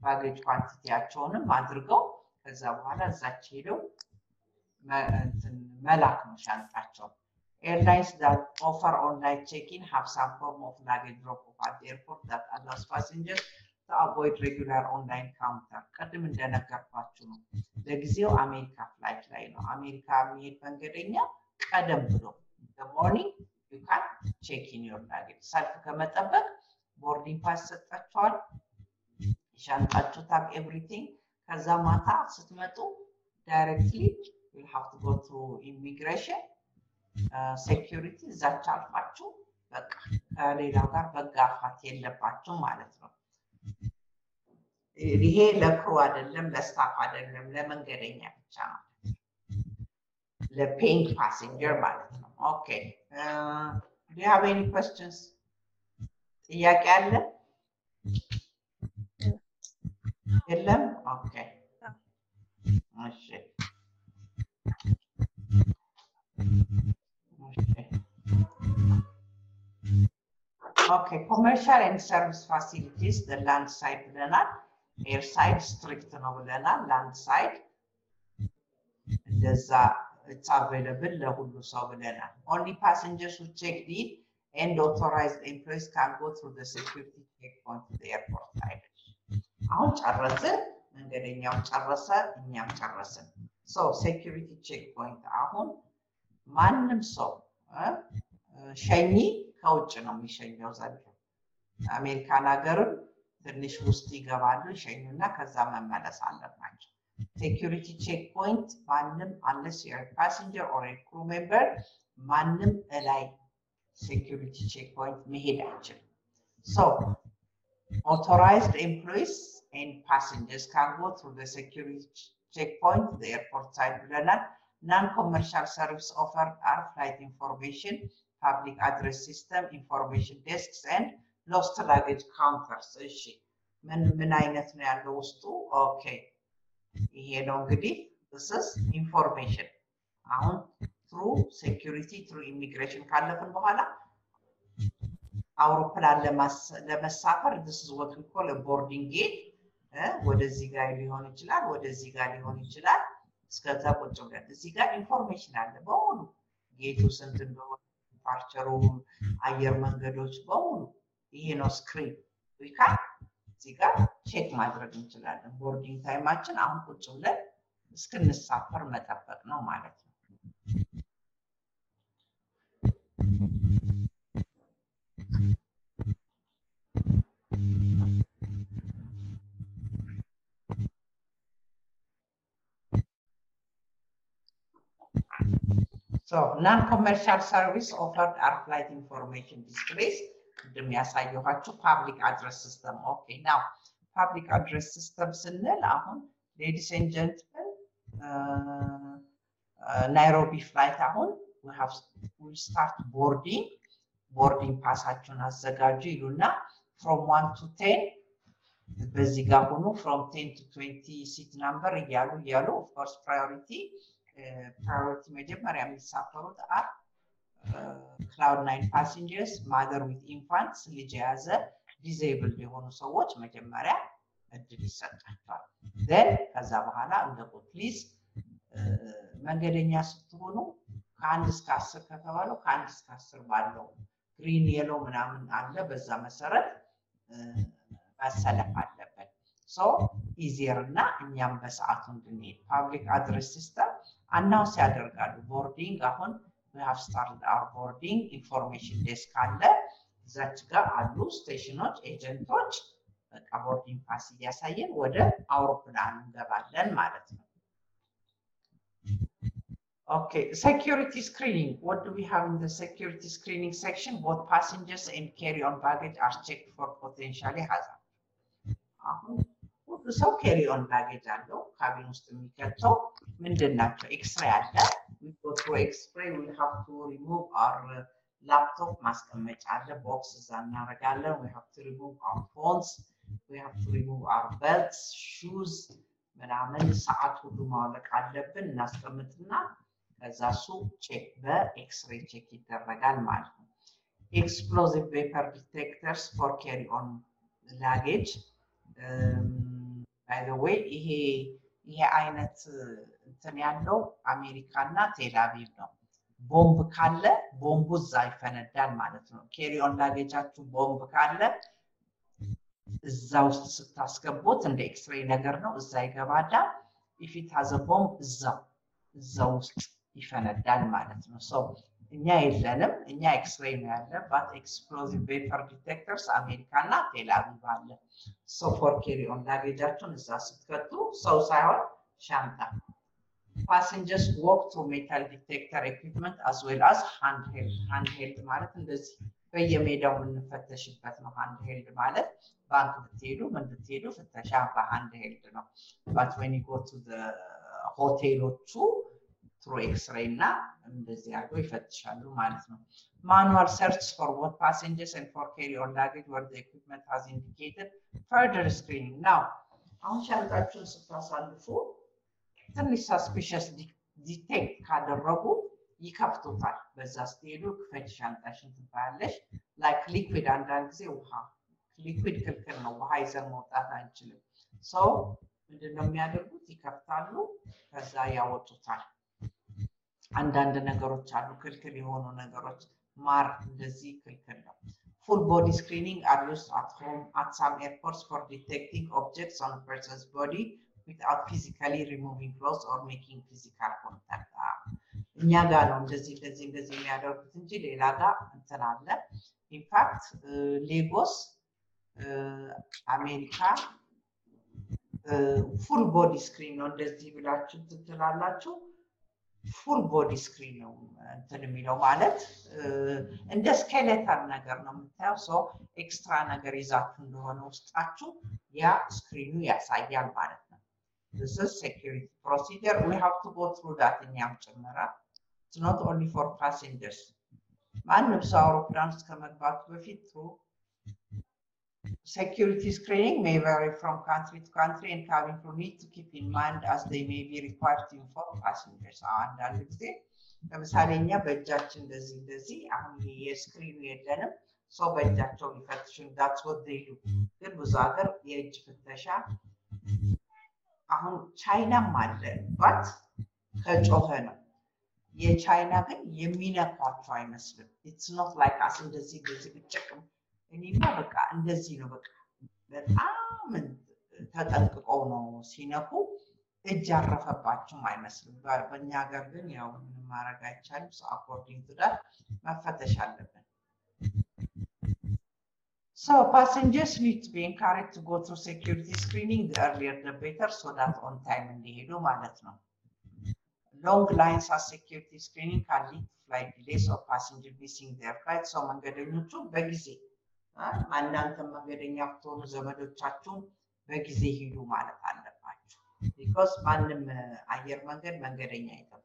baggage quantityያቸውንም አድርገው ከዛ በኋላ እዛች ሄደው መላክ ነው ሻንጣቸው። airlines offer online check-in have some form of luggage drop-off at the airport that allows passengers to avoid regular online counter። ቅድም እንደነገርኳችሁ ነው። ለጊዜው አሜሪካ flight ላይ ነው። አሜሪካ የሚሄድ መንገደኛ ቀደም ብሎ morning you can check in your luggage ሰልፍ ከመጠበቅ boarding pass ሰጣችኋል። ሻንጣችሁ tag everything። ከዛ ማታ ስትመጡ directly will have to go through immigration security እዛች አልፋችሁ በቃ ከሌላ ጋር መጋፋት የለባችሁ ማለት ነው። ይሄ ለ crewኡ አይደለም፣ ለ staff አይደለም፣ ለመንገደኛ ብቻ ነው። ለ paying passenger ማለት ነው። okay do have any questions? ጥያቄ አለ? የለም? okay እሺ okay commercial and service facilities land side ብለናል። air side strict ነው ብለናል። land side እንደዛ it's available ለሁሉ ሰው ብለናል። only passengers who checked in and authorized employees can go through the security check point airport አይደል። አሁን ጨረስን። መንገደኛው ጨረሰ፣ እኛም ጨረስን። so security check point አሁን ማንም ሰው ሸኚ ከውጭ ነው የሚሸኘው ዘንድሮ። አሜሪካን ሀገርም ትንሽ ውስጥ ይገባሉ ይሸኙና ከዛ መመለስ አለባቸው። security check point ማንም አንለስ ፓሰንጀር ኦር ክሩ ሜምበር ማንም እላይ ሴኪሪቲ ቼክ ፖይንት መሄድ አይችልም። ሶ authorized employees and passengers can go through the security checkpoint, the airport side ብለናል። Non-commercial service offered are flight information, public address system, information desks, and lost luggage counters። እሺ ምን ምን አይነት ነው ያለው ውስጡ? okay ይሄ ነው እንግዲህ is information። አሁን through security through immigration ካለፍን በኋላ አውሮፕላን ለመሳፈር call a boarding gate እ ወደዚህ ጋር ሊሆን ይችላል፣ ወደዚህ ጋር ሊሆን ይችላል። እስከዛ ቁጭ ብለን እዚህ ጋር information አለ በሙሉ gateኡ ስንት እንደሆነ departureኡ፣ አየር መንገዶች በሙሉ ይሄ ነው screen we can እዚህ ጋር check ማድረግ እንችላለን። boarding timeኣችን አሁን ቁጭ ብለን እስክንሳፈር መጠበቅ ነው ማለት ነው። So non-commercial service offered are flight information displays. ቅድም ያሳየኋችሁ public address system okay now public address system ስንል አሁን ladies and gentlemen ናይሮቢ flight አሁን start boarding boarding passኣችሁን አዘጋጁ ይሉና from one to ten በዚህ ጋር ሆኑ from ten to twenty seat number እያሉ እያሉ of course priority priority መጀመሪያ የሚሳፈሩት are Cloud Nine passengers mother with infants ልጅ የያዘ disabled የሆኑ ሰዎች መጀመሪያ እድል ይሰጣቸዋል። then ከዛ በኋላ እንደቁ please መንገደኛ ስትሆኑ ከአንድ እስከ አስር ከተባለው ከአንድ እስከ አስር ባለው green yellow ምናምን አለ። በዛ መሰረት መሰለፍ አለበት። so easier እና እኛም በሰዓቱ እንድንሄድ public address system announce ያደርጋሉ። boarding አሁን have start our boarding information desk አለ። እዛች ጋር አሉ stationኦች፣ agentኦች በቃ boarding pass እያሳየን ወደ አውሮፕላን እንገባለን ማለት ነው። Okay, security screening. What do we have in the security screening section? Both passengers and carry-on baggage are checked for potentially hazard. አሁን ሁሉ ሰው carry on baggage አለው። cabin ውስጥ የሚከተው ምንድን ናቸው? ኤክስሬይ አለ። ዊጎቱ ኤክስሬይ ዊ ሃቭ ቱ ሪሙቭ አር ላፕቶፕ ማስቀመጫ አለ። box እዛ እናደርጋለን። ዊ ሃቭ ቱ ሪሙቭ አር ፎንስ we have to remove our belts, shoes, ምናምን ሰዓት ሁሉ ማውለቅ አለብን። እናስቀምጥና ከዛ እሱ check በ X-ray check ይደረጋል ማለት ነው። explosive vapor detectors for carry on luggage by the way ይሄ ይሄ አይነት እንትን ያለው አሜሪካ እና ቴልአቪቭ ነው። ቦምብ ካለ ቦምቡ እዛ ይፈነዳል ማለት ነው። carry on luggage ኣችሁ ቦምብ ካለ እዛ ውስጥ ስታስገቡት እንደ ኤክስሬይ ነገር ነው። እዛ ይገባና if it has a ቦምብ እዛው እዛው ውስጥ ይፈነዳል ማለት ነው። so እኛ የለንም። እኛ ኤክስሬይ ነው ያለ but explosive vapor detectors አሜሪካ እና ቴልአቪቭ አለ። so for carry on luggage ኣችሁን እዛ ስትከቱ ሰው ሳይሆን ሻንጣ passengers walk through metal detector equipment as well as hand held hand held ማለት እንደዚህ በየሜዳው የምንፈተሽበት ነው። hand held ማለት ባንክ ብትሄዱ ምን ብትሄዱ ፍተሻ በ hand held ነው። but when go to ሆቴሎቹ through X-ray እና እንደዚህ አድርገው ይፈትሻሉ ማለት ነው። manual search for both passengers and for carry on luggage where the equipment has indicated further screening now አሁን ሻንጣችሁን ስታሳልፉ ትንሽ suspicious detect ካደረጉ ይከፍቱታል። በዛ ስትሄዱ ክፈች ሻንጣሽን ትባያለሽ። like liquid አንዳንድ ጊዜ ውሃ liquid ክልክል ነው። ውሃ ይዘን መውጣት አንችልም። so ምንድነው የሚያደርጉት? ይከፍታሉ፣ ከዛ ያወጡታል። አንዳንድ ነገሮች አሉ ክልክል የሆኑ ነገሮች፣ ማር እንደዚህ ክልክል ነው። full body screening at home at some airports for detecting objects on person's body without physically removing clothes or making physical contact. እኛ ጋር ነው እንደዚህ እንደዚህ እንደዚህ የሚያደርጉት እንጂ ሌላ ጋር እንትን አለ። in fact ሌጎስ አሜሪካ full body screen ነው እንደዚህ ብላችሁ ትላላችሁ። full body screen ነው እንትን የሚለው ማለት እንደ ስኬሌተር ነገር ነው የምታየው። ሰው ኤክስትራ ነገር ይዛችሁ እንደሆነ ውስጣችሁ ያ ስክሪኑ ያሳያል ማለት ነው። this is security procedure. We have to go through that in Yamchamara. It's not only for passengers. ማንም ሰው አውሮፕላን ውስጥ ከመግባቱ በፊት through security screening may vary from country to country and cabin crew need to keep in mind as they may be required to inform passengers. አንዳንድ ጊዜ ለምሳሌ እኛ በእጃችን እንደዚህ እንደዚህ አሁን የስክሪኑ የለንም ሰው በእጃቸው ሊፈትሽን ዳትስ ወት ዴይ ዱ ግን ብዙ ሀገር የእጅ ፍተሻ አሁን ቻይናም አለ but ከጮኸ ነው። የቻይና ግን የሚነኳቸው አይመስልም። it's not like us እንደዚህ እንደዚህ ብጭቅም እኔማ በቃ እንደዚህ ነው። በቃ በጣም ተጠንቅቀው ነው ሲነኩ እጅ ያረፈባቸውም አይመስልም። በእኛ ሀገር ግን ያው ምንም ማድረግ አይቻልም። አኮርዲንግ ዳት መፈተሽ አለብን። So passengers need to be encouraged to go through security screening the earlier the better so that on time እንዲሄዱ ማለት ነው። lines as security screening can lead to flight delays or passenger missing their flight. So መንገደኞቹ በጊዜ እናንተ መንገደኛ ብትሆኑ ዘመዶቻችሁም በጊዜ ሂዱ ማለት አለባችሁ። because ማንም አየር መንገድ መንገደኛ አይጠብቅም።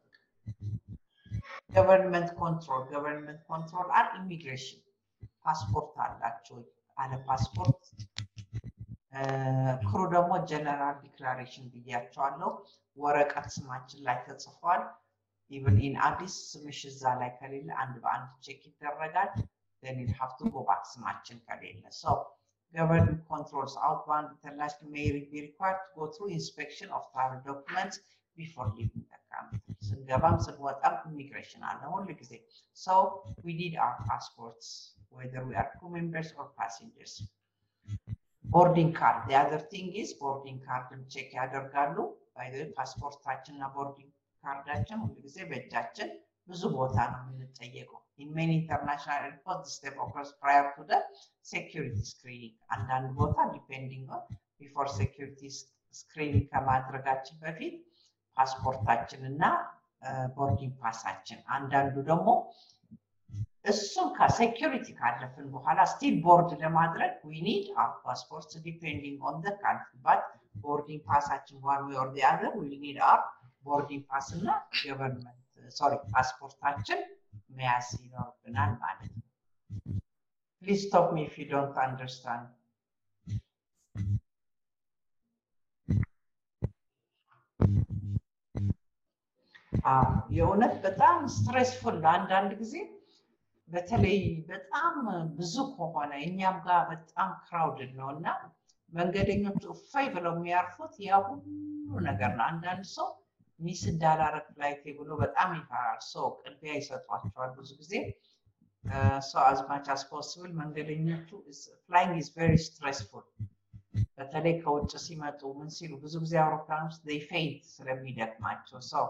government control government control or immigration ፓስፖርት አላቸው አለ ፓስፖርት ክሩ ደግሞ ጀነራል ዲክላሬሽን ብያቸዋለሁ። ወረቀት ስማችን ላይ ተጽፏል። ኢቨን ኢን አዲስ ስምሽ እዛ ላይ ከሌለ አንድ በአንድ ቼክ ይደረጋል። then you have to go back ስማችን ከሌለ so government controls outbound international may be required to go through inspection of travel documents before leaving the country ስንገባም ስንወጣም ኢሚግሬሽን አለ ሁሉ ጊዜ so we need our passports whether we are crew members or passengers ቦርዲንግ ካርድ the other thing is ቦርዲንግ ካርድም ቼክ ያደርጋሉ way ፓስፖርታችን እና ቦርዲንግ ካርዳችን ሁሉ ጊዜ በእጃችን ብዙ ቦታ ነው የምንጠየቀው international airports the step occurs prior to the security screening አንዳንድ ቦታ depending on before security screening ከማድረጋችን በፊት ፓስፖርታችን እና boarding pass ኣችን አንዳንዱ ደግሞ እሱም ከ security ካለፍን በኋላ still board ለማድረግ we need passport depending on the country but boarding pass ኣችን one ወይ or the other we need our boarding pass እና government sorry ፓስፖርታችን መያዝ ይኖርብናል ማለት ነው። please stop me if don't understand የእውነት በጣም stressful ለአንዳንድ ጊዜ በተለይ በጣም ብዙ ከሆነ እኛም ጋር በጣም crowded ነው እና መንገደኞቹ እፎይ ብለው የሚያርፉት ያ ሁሉ ነገር ነው። አንዳንድ ሰው miss እንዳላረግ flight ኤ ብሎ በጣም ይፈራል። so ቅድሚያ ይሰጧቸዋል ብዙ ጊዜ so as much as possible መንገደኞቹ flying is very stressful በተለይ ከውጭ ሲመጡ ምን ሲሉ ብዙ ጊዜ አውሮፕላን ውስጥ faint ስለሚደክማቸው so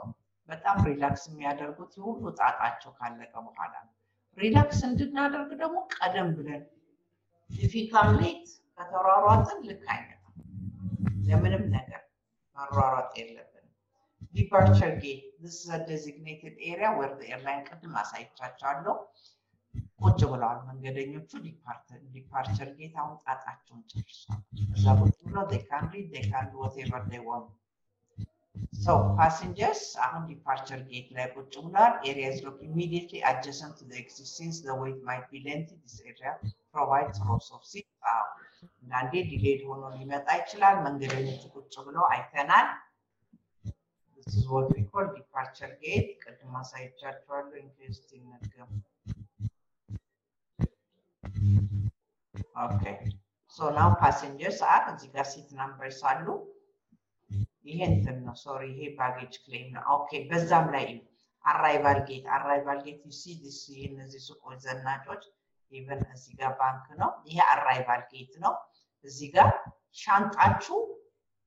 በጣም relax የሚያደርጉት የሁሉ ጣጣቸው ካለቀ በኋላ ነው። relax እንድናደርግ ደግሞ ቀደም ብለን if come late ከተሯሯጥን ልክ አይመጣም። ለምንም ነገር መሯሯጥ የለብንም። ዲፓርቸር ጌት area where the airline ቅድም አሳይቻቸዋለሁ። ቁጭ ብለዋል መንገደኞቹ ዲፓርቸር ጌት አሁን ጣጣቸውን ጨርሷል። እዛ ቁጭ ብለው they can do whatever they want So passengers አሁን ዲፓርቸር ጌት ላይ ቁጭ ብሏል። ኤሪያ is look immediately adjacent to the exit since the wait might be lengthy. This area provides rows of seats. አዎ አንዳንዴ ዲሌድ ሆኖ ሊመጣ ይችላል። መንገደኞቹ ቁጭ ብለው አይተናል። This is what we call departure gate. ቅድም አሳይቻችኋለሁ። ኢንኬስ ይነገም ኦኬ ሶ ናው ፓሴንጀርስ አር እዚህ ጋር ሲት ናምበርስ አሉ። ይሄ እንትን ነው ሶሪ፣ ይሄ ባጌጅ ክሌም ነው። ኦኬ በዛም ላይ አራይቫል ጌት አራይቫል ጌት ዩ ሲ ዲስ እነዚህ ሱቆች ዘናጮች even እዚህ ጋር ባንክ ነው። ይሄ arrival gate ነው። እዚህ ጋር ሻንጣችሁ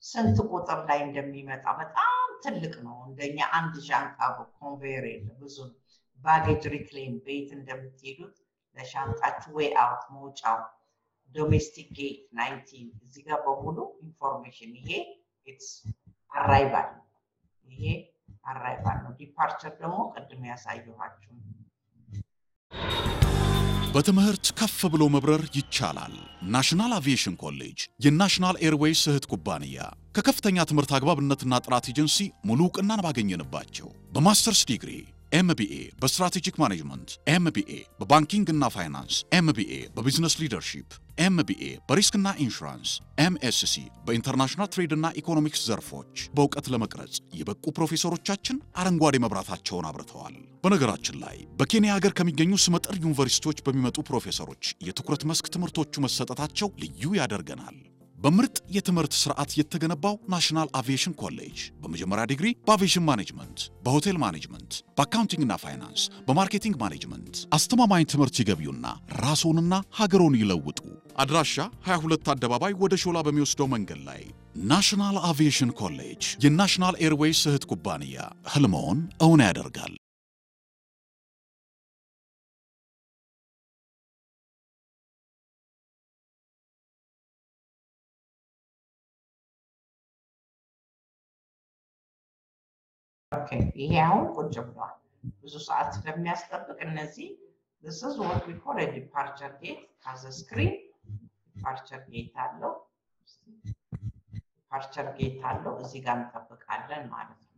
ስንት ቁጥር ላይ እንደሚመጣ በጣም ትልቅ ነው። እንደኛ አንድ ሻንጣ conveyor የለም ብዙ baggage reclaim ቤት እንደምትሄዱት ለሻንጣችሁ way out መውጫው domestic gate nineteen እዚህ ጋር በሙሉ information ይሄ it's arrival ይሄ arrival ነው። departure ደግሞ ቅድም ያሳየኋችሁ በትምህርት ከፍ ብሎ መብረር ይቻላል። ናሽናል አቪዬሽን ኮሌጅ የናሽናል ኤርዌይስ እህት ኩባንያ ከከፍተኛ ትምህርት አግባብነትና ጥራት ኤጀንሲ ሙሉ እውቅናን ባገኘንባቸው በማስተርስ ዲግሪ MBA በ strategic management፣ MBA በ banking እና finance፣ MBA በ business leadership፣ MBA በ risk ና ኢንሹራንስ፣ MSc በ International Trade እና ኢኮኖሚክስ ዘርፎች በእውቀት ለመቅረጽ የበቁ ፕሮፌሰሮቻችን አረንጓዴ መብራታቸውን አብርተዋል። በነገራችን ላይ በኬንያ ሀገር ከሚገኙ ስመጥር ዩኒቨርሲቲዎች በሚመጡ ፕሮፌሰሮች የትኩረት መስክ ትምህርቶቹ መሰጠታቸው ልዩ ያደርገናል። በምርጥ የትምህርት ስርዓት የተገነባው ናሽናል አቪዬሽን ኮሌጅ በመጀመሪያ ዲግሪ በአቪዬሽን ማኔጅመንት፣ በሆቴል ማኔጅመንት፣ በአካውንቲንግና ፋይናንስ፣ በማርኬቲንግ ማኔጅመንት አስተማማኝ ትምህርት ይገብዩና ራስዎንና ሀገሮን ይለውጡ። አድራሻ 22 አደባባይ ወደ ሾላ በሚወስደው መንገድ ላይ ናሽናል አቪዬሽን ኮሌጅ የናሽናል ኤርዌይስ እህት ኩባንያ ህልመውን እውን ያደርጋል። ይሄ አሁን ቁጭ ብሏል። ብዙ ሰዓት ስለሚያስጠብቅ እነዚህ call a departure gate has a screen departure gate አለው departure gate አለው እዚህ ጋር እንጠብቃለን ማለት ነው።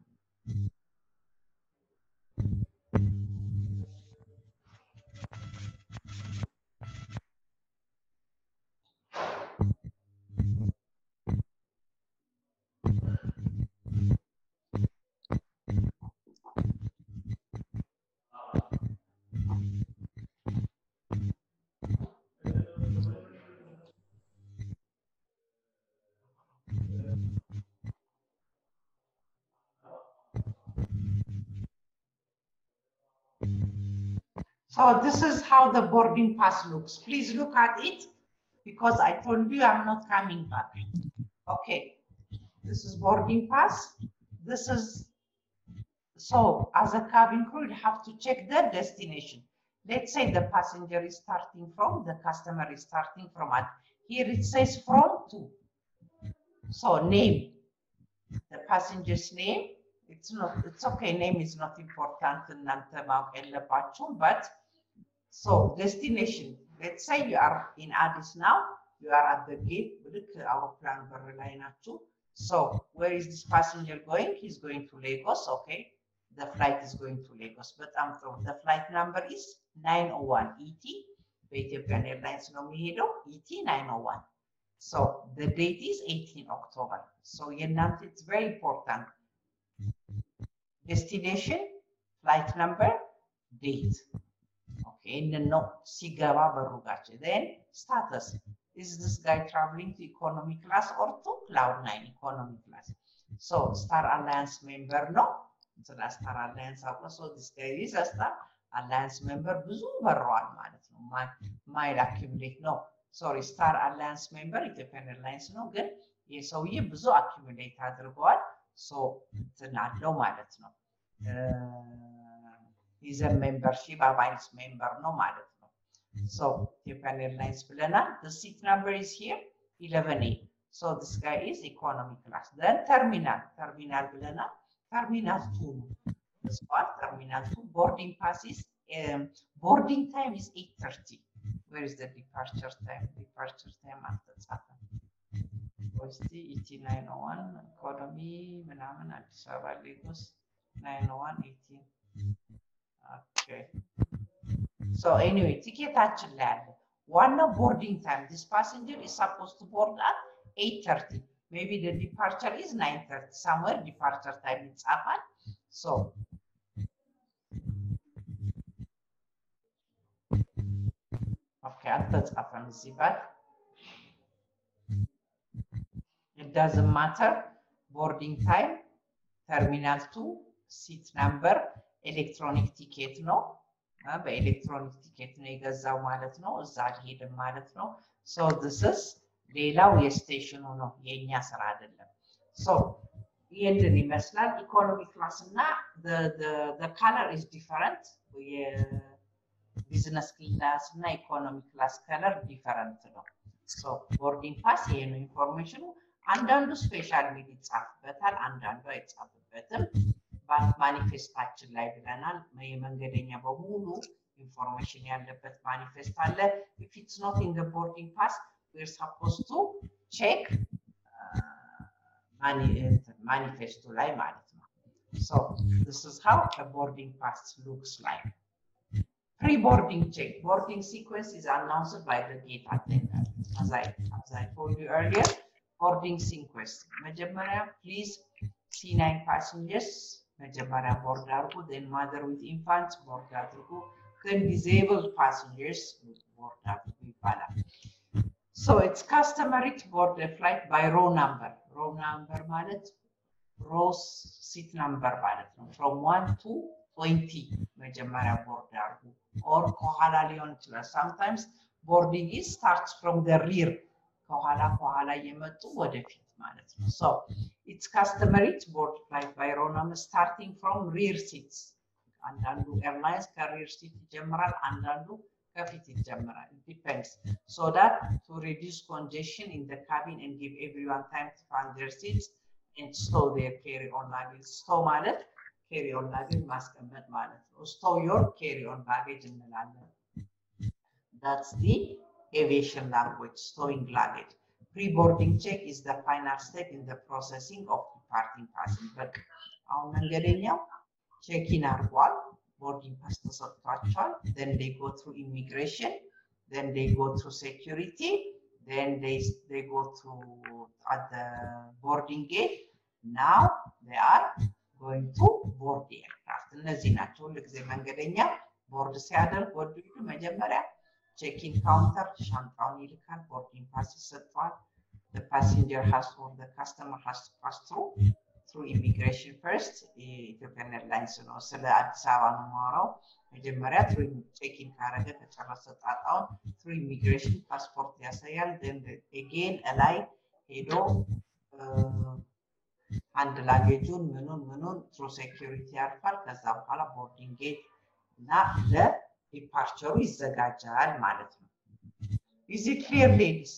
So this is how the boarding pass looks. Please look at it because I told you I'm not coming back. Okay, this is boarding pass. This is, so as a cabin crew, you have to check the destination. Let's say the passenger is starting from, the customer is starting from, at here it says from to. So name, the passenger's name. It's not, it's okay, name is not important እናንተ ማወቅ የለባችሁም but so destination, let's say you are in Addis now, you are at the gate, ልክ አውሮፕላን በር ላይ ናችሁ. So where is this passenger going? He's going to Lagos, okay. The flight is going to Lagos. በጣም ጥሩ. The flight number is 901 ET. በኢትዮጵያን ኤርላይንስ ነው የሚሄደው ET 901. So the date is 18 October. So የእናንተ it's very important. ዴስቲኔሽን ፍላይት ነምበር ዴት ይህንን ነው ሲገባ በሩጋችን ን ስታተስ is this guy traveling to economy class or to cloud nine economy class? So star alliance member ነው ስለ ስታር አላያንስ አውቀ ሶ guy is a star alliance member ብዙ በረዋል ማለት ነው። ማይል አኪሙሌት ነው። ሶሪ ስታር አላያንስ ሜምበር ኢትዮጵያን ኤርላይንስ ነው ግን የሰውዬ ብዙ አኪሙሌት አድርገዋል። ሶ እንትን አለው ማለት ነው ይዘን ሜምበርሺፕ አባይልስ ሜምበር ነው ማለት ነው ሶ ኢትዮጵያን ኤርላይንስ ብለናል ሲት ናምበር ኢዝ ሂር 11 ኤ ሶ ዲስ ጋይ ኢዝ ኢኮኖሚ ክላስ ደን ተርሚናል ተርሚናል ብለናል ተርሚናል ቱ ነው ስዋል ተርሚናል ቱ ቦርዲንግ ፓስ ኢዝ boarding time is 830 where is the departure time? Departure time አልተጻፈም እስቲ ET 901 ኢኮኖሚ ምናምን አዲስ አበባ ሌጎስ 901 ET okay so anyway ቲኬታችን ላይ አለ ዋናው boarding time this passenger is suppose to board at 830 maybe the departure is 930 somewhere departure time ይጻፋል so okay አልተጻፈም እዚህ ጋር it doesn't matter. Boarding time terminal 2 seat number electronic ticket ነው። በ electronic ticket ነው የገዛው ማለት ነው። እዛ አልሄድም ማለት ነው። so ስ ሌላው የ station ኑ ነው የእኛ ስራ አይደለም። so ይህንን ይመስላል። economy class እና color is different የ business class እና economy class color different ነው። boarding pass ይሄ ነው information ኑ። አንዳንዱ special meal ይጻፍበታል አንዳንዱ አይጻፍበትም ማኒፌስታችን ላይ ብለናል የመንገደኛ በሙሉ ኢንፎርሜሽን ያለበት ማኒፌስት አለ ኢፍ ኢትስ ኖት ኢን ቦርዲንግ ፓስ we're supposed to check ማኒፌስቶ ላይ ማለት ነው so this is how a boarding pass looks like pre-boarding check boarding sequence is announced by the gate attendant as I, as I told you earlier boarding sequence መጀመሪያ please C9 passengers መጀመሪያ ቦርድ አድርጉ then mother with infants ቦርድ አድርጉ then disabled passengers ቦርድ አድርጉ ይባላል so it's customary to board the flight by row number row number ማለት rows seat number ማለት ነው from 1 to 20 መጀመሪያ ቦርድ አድርጉ or ከኋላ ሊሆን ይችላል sometimes boarding is starts from the rear ከኋላ ከኋላ እየመጡ ወደፊት ማለት ነው so it's customary to board flight by row number starting from rear seats አንዳንዱ ኤርላይንስ ከሪር ሲት ይጀምራል አንዳንዱ ከፊት ይጀምራል ዲፔንድስ so that to reduce congestion in the cabin and give everyone time to find their seats and stow their carry on luggage stow ማለት carry on luggage ማስቀመጥ ማለት ነው stow your carry on baggage እንላለን that's the aviation language stowing luggage pre-boarding check is the final step in the processing of departing passenger አሁን መንገደኛው ቼኪን አድርጓል ቦርዲንግ ፓስ ተሰጥቷቸዋል then they go through immigration then they go through security then they they go to at the boarding gate now they are going to board the aircraft እነዚህ ናቸው ሁሉ ጊዜ መንገደኛ ቦርድ ሲያደርግ ወዱ መጀመሪያ check-in counter ሻንጣውን ይልካል boarding pass ይሰጠዋል the customer has to pass through through immigration first የ Ethiopian Airlines ነው ስለ አዲስ አበባ ነው ማወራው መጀመሪያ through check-in ካረገ ከጨረሰ ጣጣውን through immigration ፓስፖርት ያሳያል again እላይ ሄዶ አንድ luggage ኡን ምኑን ምኑን through security ያልፋል ከዛ በኋላ boarding gate እና ለ departure ኡ ይዘጋጃል ማለት ነው። is clear ladies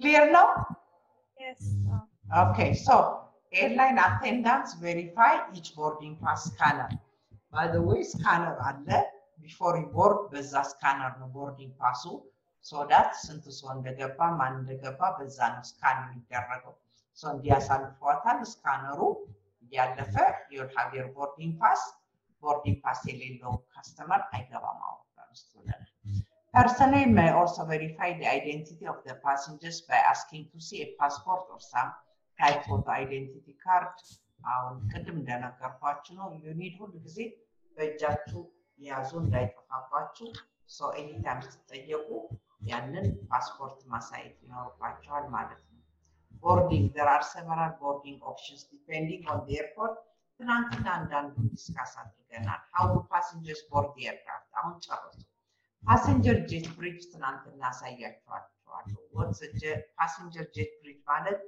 clear ነው? Yes. Okay, so airline attendants verify each boarding pass scanner. By the way, scanner አለ። before you board በዛ scanner ነው boarding pass ኡ። so that ስንት ሰው እንደገባ ማን እንደገባ በዛ ነው scan የሚደረገው። so እንዲያሳልፏታል scanner ኡ። እያለፈ you'll have your boarding pass boarding የሌለው customer አይገባም አውሮፕላን ውስጥ Personnel may also verify the identity of the passengers by asking to see a passport or some type photo identity card አሁን ቅድም እንደነገርኳችሁ ነው። your ID ሁል ጊዜ በእጃችሁ ያዙ እንዳይጠፋባችሁ። ሰው anytime ስትጠየቁ ያንን ፓስፖርት ማሳየት ይኖርባቸዋል ማለት ነው። ቦርዲንግ there are several boarding options depending on the airport ትናንትና አንዳንዱን ዲስካስ አድርገናል። how do passengers board the aircraft አሁን ጨረሱ። ፓሰንጀር ጄት ብሪጅ ትናንትና አሳያችኋቸዋለሁ። what's a jet passenger jet bridge ማለት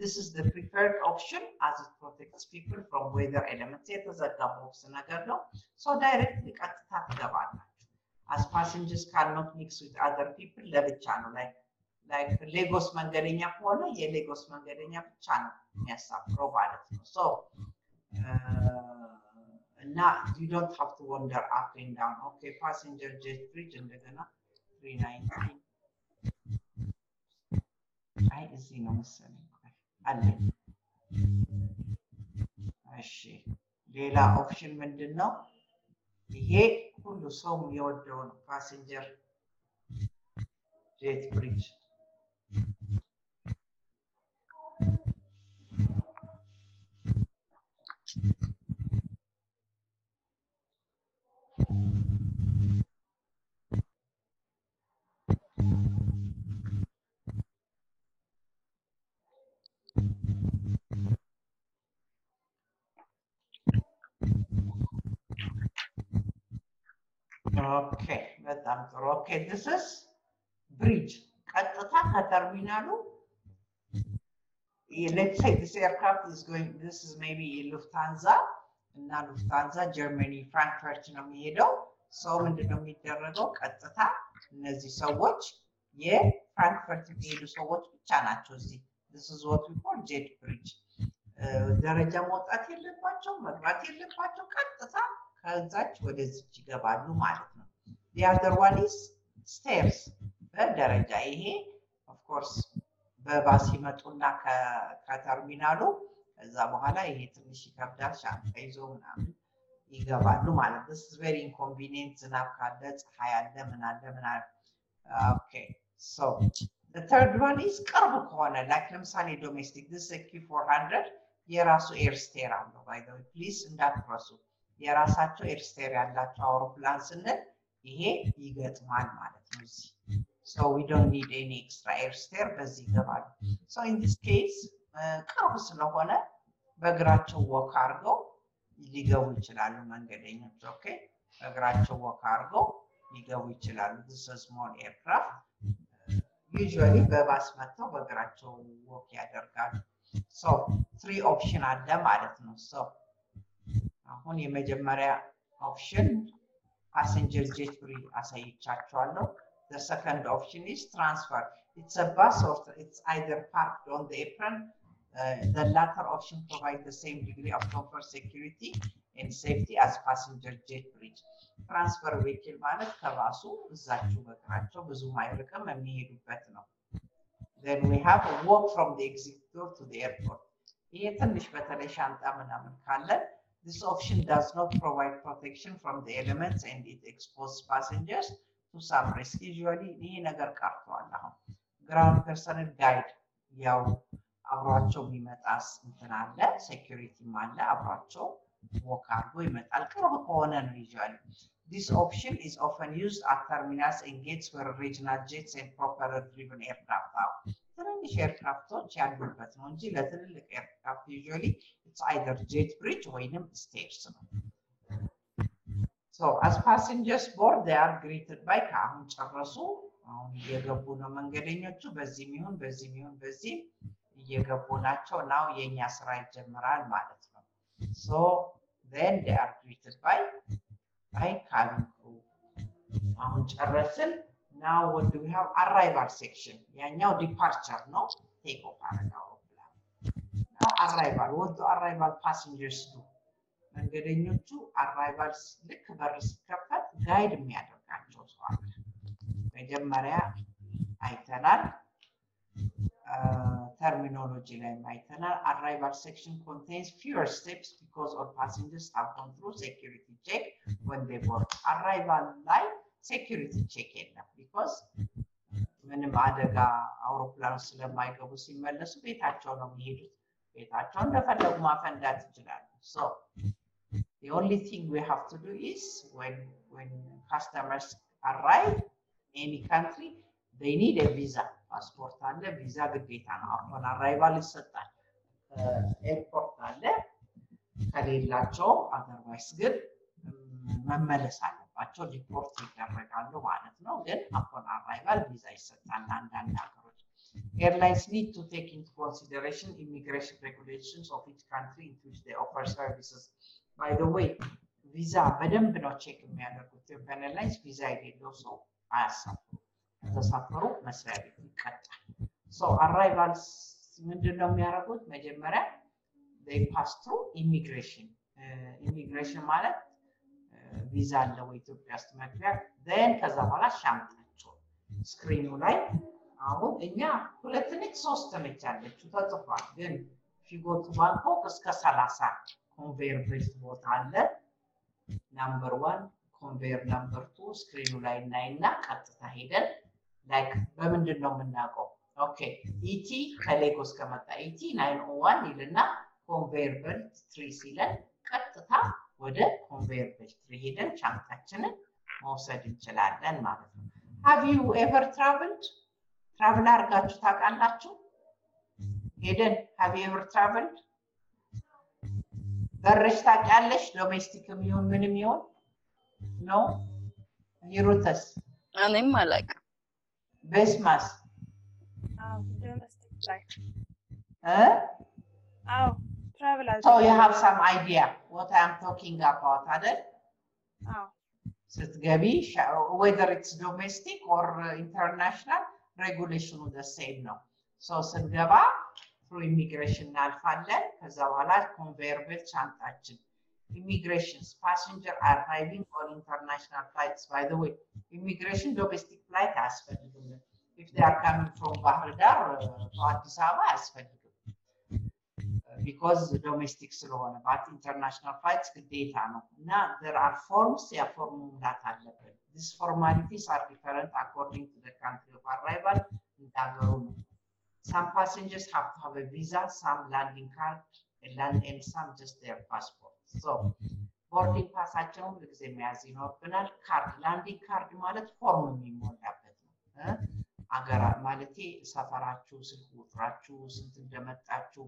this is the preferred option as it protects people from weather elements የተዘጋ ቦክስ ነገር ነው። so directly ቀጥታ ትገባላችሁ። as passengers cannot mix with other people ለብቻ ነው ላይ like ሌጎስ መንገደኛ ከሆነ የሌጎስ መንገደኛ ብቻ ነው የሚያሳፍረው ማለት ነው። so እና you don't have to wander up and down። okay passenger jet bridge እንደገና 319 አይ እዚህ ነው መሰለኝ አለ። እሺ ሌላ option ምንድን ነው? ይሄ ሁሉ ሰው የሚወደው ነው passenger ጄት ብሪጅ okay በጣም ጥሩ. okay this is bridge ቀጥታ ከተርሚናሉ let's say this aircraft is going this is maybe ሉፍታንዛ እና ሉፍታንዛ ጀርመኒ ፍራንክፈርት ነው የሚሄደው ሰው ምንድነው የሚደረገው ቀጥታ እነዚህ ሰዎች የፍራንክፈርት የሚሄዱ ሰዎች ብቻ ናቸው እዚህ this is what we call jet bridge. ደረጃ መውጣት የለባቸው መግባት የለባቸው ቀጥታ ከዛች ወደዚች ይገባሉ ማለት ነው the other one is stairs. በደረጃ ይሄ of course በ bus ይመጡና ከተርሚናሉ ከዛ በኋላ ይሄ ትንሽ ይከብዳል ሻንጣ ይዞ ምናምን ይገባሉ ማለት ነው። very inconvenient ዝናብ ካለ ፀሐይ አለ ምን አለ third one is ቅርብ ከሆነ like ለምሳሌ domestic ዲስ Q four hundred የራሱ airstair አለው by the way እንዳትረሱ የራሳቸው airstair ያላቸው አውሮፕላን ስንል ይሄ ይገጥማል ማለት ነው እዚህ So we don't need any extra airstair በዚህ ይገባሉ። So in this case ቅርብ ስለሆነ በእግራቸው walk አድርገው ሊገቡ ይችላሉ መንገደኞች። okay በእግራቸው walk አድርገው ሊገቡ ይችላሉ። this is small aircraft usually በባስ መጥተው በእግራቸው ወክ ያደርጋሉ። so three option አለ ማለት ነው። so አሁን የመጀመሪያ ኦፕሽን ፓሰንጀር ጄት ብሪ አሳይቻቸዋለሁ። The second option is transfer. It's a bus or it's either parked on the apron. Uh, the latter option provides the same degree of comfort, security, and safety as passenger jet bridge. ትራንስፈር ቬሂክል ማለት ከባሱ እዛችሁ በእግራቸው ብዙም አይርቅም የሚሄዱበት ነው። Then we have a walk from the exit door to the airport. ይሄ ትንሽ በተለይ ሻንጣ ምናምን ካለን this option does not provide protection from the elements and it exposes passengers risk. Usually ይሄ ነገር ቀርቷል። አሁን ground personnel guide ያው አብሯቸው የሚመጣስ እንትን አለ፣ security ም አለ አብሯቸው walk አድርጎ ይመጣል። ቅርብ ከሆነ ነው usually This option is often used at terminals and gates where regional jets and propeller driven aircraft are. ትንንሽ aircraft ኦች ያሉበት ነው እንጂ ለትልልቅ aircraft usually it's either jet bridge ወይንም stairs ነው። Passengers board they are greeted by ከአሁን ጨረሱ። አሁን እየገቡ ነው መንገደኞቹ። በዚህም ይሁን በዚህም ይሁን በዚህም እየገቡ ናቸው። now የእኛ ስራ ይጀምራል ማለት ነው። then they are greeted by by cabin crew. አሁን ጨረስን። what do we have? Arrival section. ያኛው departure ነው። take off አረጋ አውሮፕላን። Now arrival. What do arrival passengers do? መንገደኞቹ arrival ልክ በር ሲከፈት guide የሚያደርጋቸው ሰው አለ። መጀመሪያ አይተናል፣ terminology ላይ አይተናል። arrival section contains fewer steps because all passengers have gone through security check when they board። arrival ላይ security check የለም because ምንም አደጋ አውሮፕላኑ ስለማይገቡ ሲመለሱ ቤታቸው ነው የሚሄዱት። ቤታቸው እንደፈለጉ ማፈንዳት ይችላሉ። the only thing we have to do is when when customers arrive in any country, they need a visa. ፓስፖርት አለ፣ ቪዛ ግዴታ ነው። አሁን አራይቫል ይሰጣል። ኤርፖርት አለ። ከሌላቸው አዘርቫይስ ግን ም፣ መመለስ አለባቸው፣ ዲፖርት ይደረጋሉ ማለት ነው። ግን አሁን አራይቫል ቪዛ ይሰጣል ለአንዳንድ ሀገሮች። Airlines need to take into consideration immigration regulations of each country in which they offer services. The way, ቪዛ በደንብ ነው check የሚያደርጉት። ኢትዮጵያን ኤርላይንስ ቪዛ የሌለው ሰው አያሳፍሩ። ከተሳፈሩ መስሪያ ቤት ይቀጣል። so arrivals ምንድን ነው የሚያደርጉት? መጀመሪያ pass through immigration። immigration ማለት ቪዛ አለ ወይ ኢትዮጵያ ውስጥ መግቢያ፣ ን ከዛ በኋላ ሻንጣቸው screen ኑ ላይ አሁን እኛ ሁለት ነች ሶስት ነች ያለችው ተጽፏል። ግን ፊጎቱ ባንኮክ እስከ ሰላሳ belt ቦታ አለ። number one conveyor number two screen ኑ ላይ እናይና ቀጥታ ሄደን like በምንድን ነው የምናውቀው? okay ET ከሌጎስ ከመጣ ET nine o one ይልና conveyor belt three ሲለን ቀጥታ ወደ conveyor belt three ሄደን ሻንጣችንን መውሰድ እንችላለን ማለት ነው። have you ever travelled travel አድርጋችሁ ታውቃላችሁ? ሄደን have you ever travelled በረሽ ታውቂያለሽ? domestic ም ይሁን ምንም ይሁን ነው ሂሩተስ እኔም አላውቅም። ቤስማስ አዎ domestic ላይ እ አዎ travel So you have some idea what I'm talking about አይደል? አዎ ስትገቢ whether it's domestic or international regulation the same ነው። So ስንገባ through immigration እናልፋለን። ከዛ በኋላ belt ሻንጣችን immigrations passenger arriving on international flights by the way immigration domestic flight አያስፈልግም they are coming from ባህር ዳር አዲስ አበባ አያስፈልግም ቢኮዝ ዶሜስቲክ ስለሆነ ባት ኢንተርናሽናል ፍላይትስ ግዴታ ነው እና there are forms ያ form መሙላት አለብን formalities are different according to the country of arrival እንዳገሩ ነው some passengers have to have a visa some landing card land and some just their passport so boarding pass ኣቸውን ሁልጊዜ መያዝ ይኖርብናል card landing card ማለት form የሚሞላበት ነው አገራ ማለቴ ሰፈራችሁ ስልክ ቁጥራችሁ ስንት እንደመጣችሁ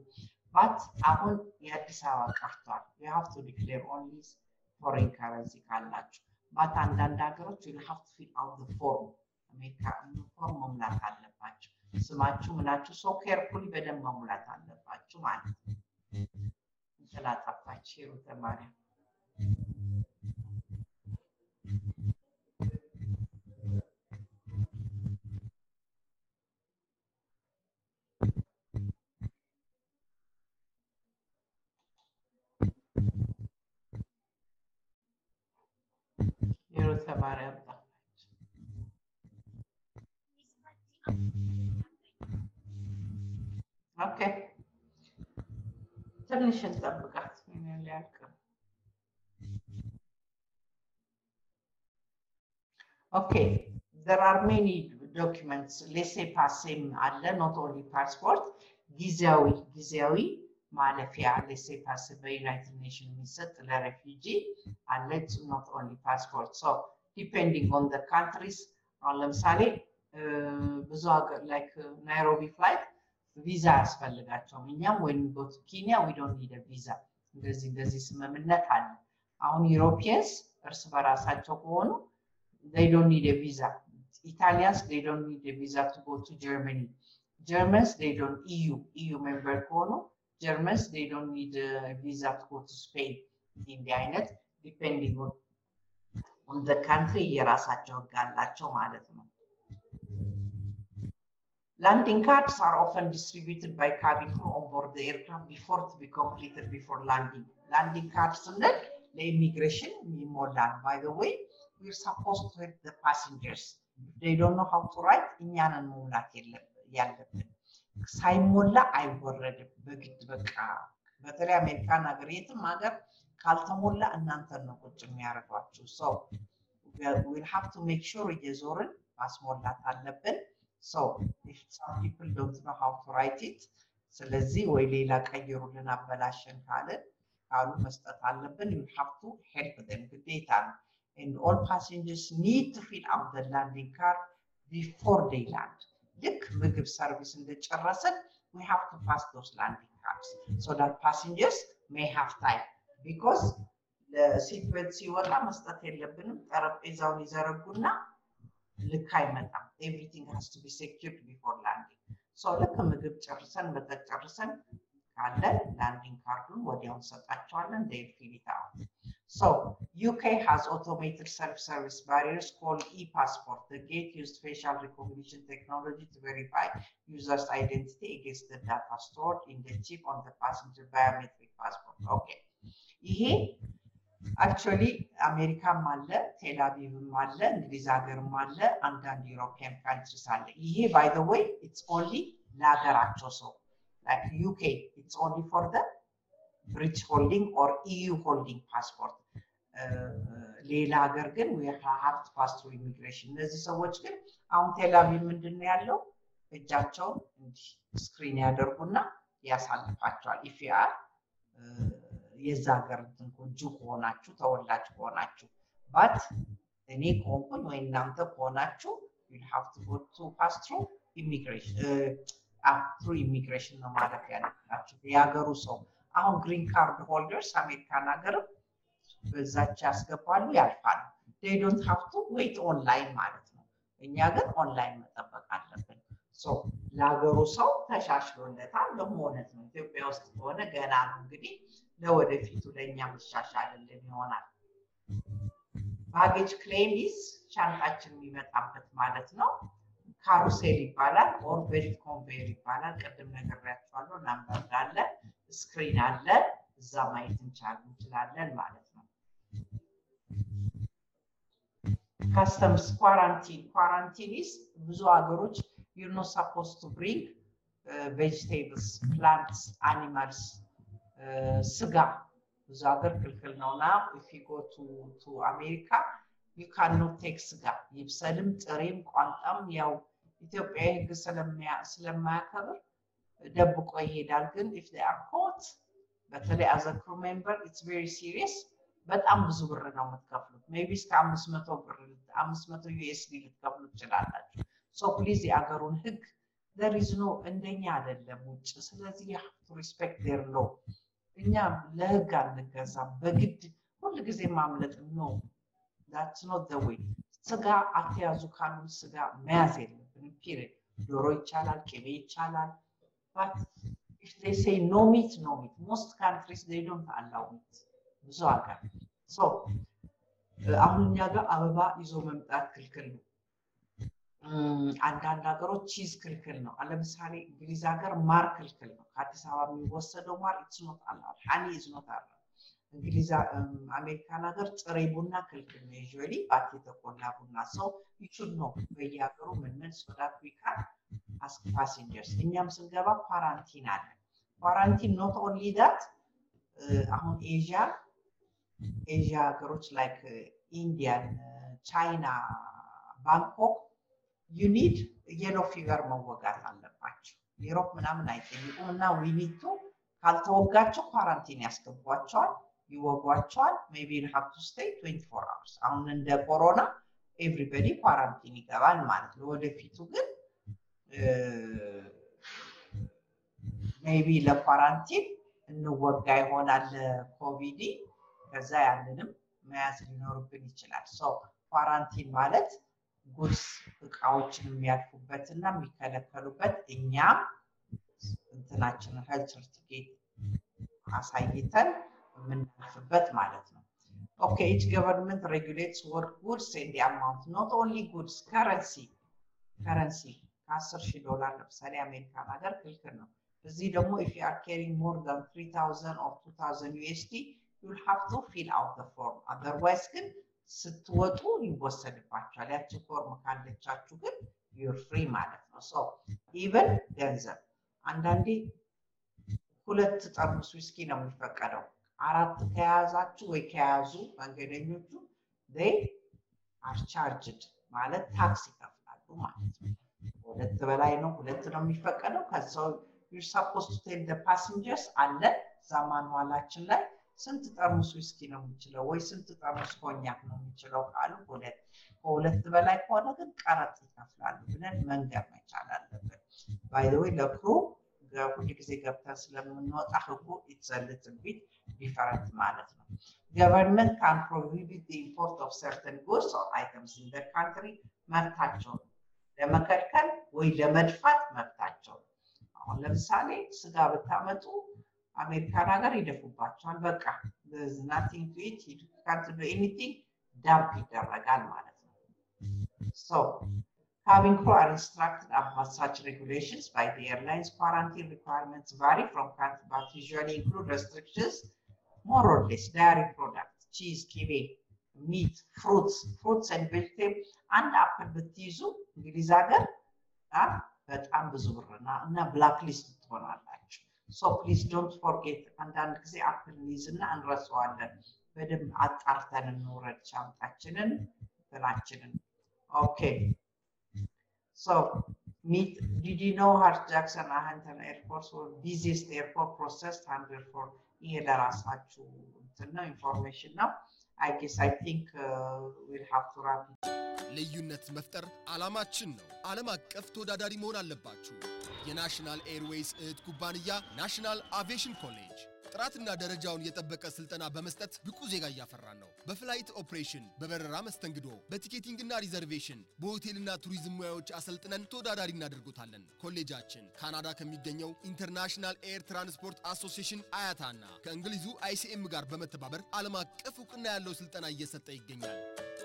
but አሁን የአዲስ አበባ ቀርቷል to declare only foreign currency ካላችሁ but አንዳንድ ሀገሮች out the form አሜሪካ form መሙላት አለባችሁ ስማችሁ ምናችሁ ሰው carefully በደንብ መሙላት አለባችሁ ማለት ነው። ስላጠፋች ሂሩተ ማርያም። ሂሩተ ማርያም okay ትንሽ እንጠብቃት ምን ሊያልቅ ነው። okay there are many documents. laissez-passer ም አለ not only passport ጊዜያዊ ጊዜያዊ ማለፊያ laissez-passer በ United Nation የሚሰጥ ለ refugee አለ not only passport so depending on the countries አሁን ለምሳሌ እ፣ ብዙ ሀገር like ናይሮቢ flight ቪዛ አያስፈልጋቸውም። እኛም ወይም go to ኬንያ we don't need visa እንደዚህ እንደዚህ ስምምነት አለ። አሁን Europeans እርስ በራሳቸው ከሆኑ. Italians they don't need a visa to go to Germany. Germans they don't EU EU member ከሆኑ don't need a visa to go to Spain. እንዲህ አይነት on on the country የራሳቸው ህግ አላቸው ማለት ነው። Landing cards are often distributed by cabin crew on board the aircraft before to be completed before landing. Landing cards ስንል ለኢሚግሬሽን ይሞላል። By the way, we're supposed to help the passengers. If they don't know how to write, እኛንን መሙላት የለብ- ያለብን። ሳይሞላ አይወረድም በግድ በቃ በተለይ አሜሪካን ሀገር የትም ሀገር ካልተሞላ እናንተን ነው ቁጭ የሚያደርጓችሁ። ሰው ዊል ሃቭ ቱ ሜክ ሹር እየዞርን ማስሞላት አለብን። So if some people don't know how to write it, ስለዚህ ወይ ሌላ ቀይሩልን አበላሸን ካልን ካሉ መስጠት አለብን። ዩ ሃቭ ቱ ሄልፕ ደም ግዴታ ነው። and all passengers need to fill out the landing card before they land. ልክ ምግብ ሰርቪስ እንደጨረስን we have to pass those landing cards so that passengers may have time because ለሲት ቤልት ሲወጣ መስጠት የለብንም። ጠረጴዛውን ይዘረጉና ልክ አይመጣም። ኤቭሪቲንግ ሃስ ቱ ቢ ሴኪርድ ቢፎር ላንዲንግ። ሶ ልክ ምግብ ጨርሰን መጠጥ ጨርሰን ካለን ላንዲንግ ካርዱን ወዲያው እንሰጣቸዋለን። ዴይ ፊል ኢት አውት So UK has automated self-service barriers called e-passport. The gate used facial recognition technology to verify users' identity against the data stored in the chip on the passenger biometric passport. Okay. ይሄ አክቹዋሊ አሜሪካም አለ፣ ቴልአቪቭም አለ፣ እንግሊዝ ሀገርም አለ፣ አንዳንድ ዩሮፒያን ካንትሪስ አለ። ይሄ ባይ ዘ ዌይ ኢትስ ኦንሊ ለሀገራቸው ሰው ዩኬ ኢትስ ኦንሊ ፎር ደ British holding or EU holding passport። ሌላ ሀገር ግን have to pass through immigration። እነዚህ ሰዎች ግን አሁን ቴልአቪቭ ምንድን ነው ያለው? እጃቸውን እንዲህ screen ያደርጉና ያሳልፋቸዋል። if you are የዛ ሀገር እንትን Jew ከሆናችሁ ተወላጅ ከሆናችሁ but እኔ ከሆንኩኝ ወይ እናንተ ከሆናችሁ you'll have to go to pass through ኢሚግሬሽን ነው ማለት ያለባችሁ የሀገሩ ሰው አሁን green card holders አሜሪካን ሀገርም በዛች ያስገባሉ ያልፋሉ። don't have to wait on line ማለት ነው። እኛ ግን on line መጠበቅ አለብን። ለሀገሩ ሰው ተሻሽሎለታል። ደግሞ ነው ኢትዮጵያ ውስጥ ከሆነ ገና ነው እንግዲህ ለወደፊቱ ለእኛ መሻሻልልን ይሆናል። baggage claim is ሻንጣችን የሚመጣበት ማለት ነው። carousel ይባላል። or belt conveyor ይባላል። ቅድም ነግሬያቸዋለሁ። number አለ፣ screen አለ፣ እዛ ማየት እንችላለን ማለት ነው። customs quarantine quarantine is ብዙ ሀገሮች you're not supposed to bring uh, vegetables, plants, animals, uh, ስጋ ብዙ ሀገር ክልክል ነው እና if you go to, to አሜሪካ you cannot take ስጋ ይብሰልም ጥሬም ቋንጣም ያው ኢትዮጵያ ህግ ስለማያከብር ደብቆ ይሄዳል። ግን if they are caught በተለይ as a crew member it's very serious በጣም ብዙ ብር ነው የምትከፍሉት። maybe እስከ አምስት መቶ ብር አምስት መቶ USD ልትከፍሉ ትችላላችሁ። please የአገሩን ህግ no እንደኛ አይደለም ውጭ። ስለዚህ to respect their law። እኛ ለህግ አንገዛም። በግድ ሁል ጊዜ ማምለጥ ነው። that's not the way። ስጋ አትያዙ ካሉን ስጋ መያዝ የለብንም። period። ዶሮ ይቻላል፣ ቅቤ ይቻላል። they say no meat no meat most countries they don't allow meat ብዙ ሀገር so አሁን እኛ ጋር አበባ ይዞ መምጣት ክልክል ነው። አንዳንድ ሀገሮች cheese ክልክል ነው። ለምሳሌ እንግሊዝ ሀገር ማር ክልክል ነው። ከአዲስ አበባ የሚወሰደው ማር it's not allowed honey is not allowed እንግሊዝ አሜሪካን ሀገር ጥሬ ቡና ክልክል ነው። usually but የተቆላ ቡና ሰው ይቹድ ነው በየሀገሩ ምን ምን so that we can ask passengers እኛም ስንገባ quarantine አለ። quarantine not only that አሁን ኤዥያ ኤዥያ ሀገሮች like ኢንዲያን፣ ቻይና፣ ባንኮክ you need yellow fever መወጋት አለባቸው። ዩሮፕ ምናምን አይጠይቁም እና we need to ካልተወጋቸው quarantine ያስገቧቸዋል፣ ይወጓቸዋል። maybe have to stay twenty four hours። አሁን እንደ ኮሮና everybody quarantine ይገባል ማለት ነው። ወደፊቱ ግን maybe ለ quarantine እንወጋ ይሆናል ኮቪድ ከዛ ያንንም መያዝ ሊኖርብን ይችላል። quarantine ማለት goods እቃዎችን የሚያልፉበት እና የሚከለከሉበት እኛም እንትናችንን health certificate አሳይተን የምናልፍበት ማለት ነው። OK each government regulates what goods and amount not only goods currency currency ከአስር ሺህ ዶላር ለምሳሌ አሜሪካን ሀገር ክልክል ነው። እዚህ ደግሞ if you are carrying more than 3000 or 2000 USD you'll have to fill out the form otherwise ግን ስትወጡ ይወሰድባቸዋል። ያቺ form ካለቻችሁ ግን you're free ማለት ነው። so even ገንዘብ አንዳንዴ ሁለት ጠርሙስ ዊስኪ ነው የሚፈቀደው። አራት ከያዛችሁ ወይ ከያዙ መንገደኞቹ they are charged ማለት tax ይከፍላሉ ማለት ነው። ሁለት በላይ ነው፣ ሁለት ነው የሚፈቀደው። ከሰው you're supposed to tell passengers አለ እዛ ማንዋላችን ላይ ስንት ጠርሙስ ዊስኪ ነው የሚችለው ወይ ስንት ጠርሙስ ኮኛክ ነው የሚችለው ካሉ ሁለት ከሁለት በላይ ከሆነ ግን ቀረጥ ይከፍላሉ ብለን መንገር መቻል አለብን። by the way ለ crew ሁል ጊዜ ገብተን ስለምንወጣ ህጉ it's bit different ማለት ነው። government can prohibit import of certain goods or items in the country መብታቸው ለመከልከል ወይ ለመድፋት መብታቸው አሁን ለምሳሌ ስጋ ብታመጡ አሜሪካን ሀገር ይደፉባቸዋል። በቃ ናቲንግ ቱ ኢት ካንት ዱ ኤኒቲንግ ዳምፕ ይደረጋል ማለት ነው። ሶ Cabin crew are instructed about such regulations by the airlines. Quarantine requirements vary from country, but usually include restrictions, more or less, dairy products, cheese, kiwi, meat, fruits, fruits and vegetables, and apple ብትይዙ እንግሊዝ ሀገር በጣም ብዙ ብር እና ብላክ ሊስት ትሆናላችሁ። ሶ ፕሊዝ ዶንት ፎርጌት አንዳንድ ጊዜ apple እንይዝና እንረሳዋለን። በደንብ አጣርተን እንውረድ ሻንጣችንን እንትናችንን። OK so meet did you know Hartsfield Jackson Atlanta Airport was busiest airport processed 104 ይሄ ለራሳችሁ እንትን ነው information ነው። Uh. ልዩነት መፍጠር ዓላማችን ነው። ዓለም አቀፍ ተወዳዳሪ መሆን አለባችሁ። የናሽናል ኤርዌይስ እህት ኩባንያ ናሽናል አቪዬሽን ኮሌጅ ጥራትና ደረጃውን የጠበቀ ስልጠና በመስጠት ብቁ ዜጋ እያፈራን ነው። በ flight operation፣ በበረራ መስተንግዶ፣ በ ticketing ና reservation፣ በሆቴልና ቱሪዝም ሙያዎች አሰልጥነን ተወዳዳሪ እናደርጎታለን። ኮሌጃችን ካናዳ ከሚገኘው ኢንተርናሽናል ኤር ትራንስፖርት አሶሲዬሽን IATA ና ከእንግሊዙ ICM ጋር በመተባበር ዓለም አቀፍ እውቅና ያለው ስልጠና እየሰጠ ይገኛል።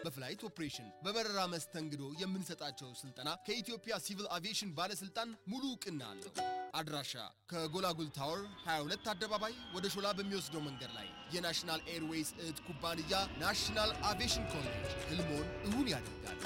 በ flight operation፣ በበረራ መስተንግዶ የምንሰጣቸው ስልጠና ከኢትዮጵያ ሲቪል አቪዬሽን ባለስልጣን ሙሉ እውቅና አለው። አድራሻ ከጎላጉል ታወር 22 አደባባይ ወደ ሾላ በሚወስደው መንገድ ላይ የናሽናል ኤርዌይስ እህት ኩባንያ ናሽናል አቪዬሽን ኮሌጅ ህልሞን እውን ያደርጋል።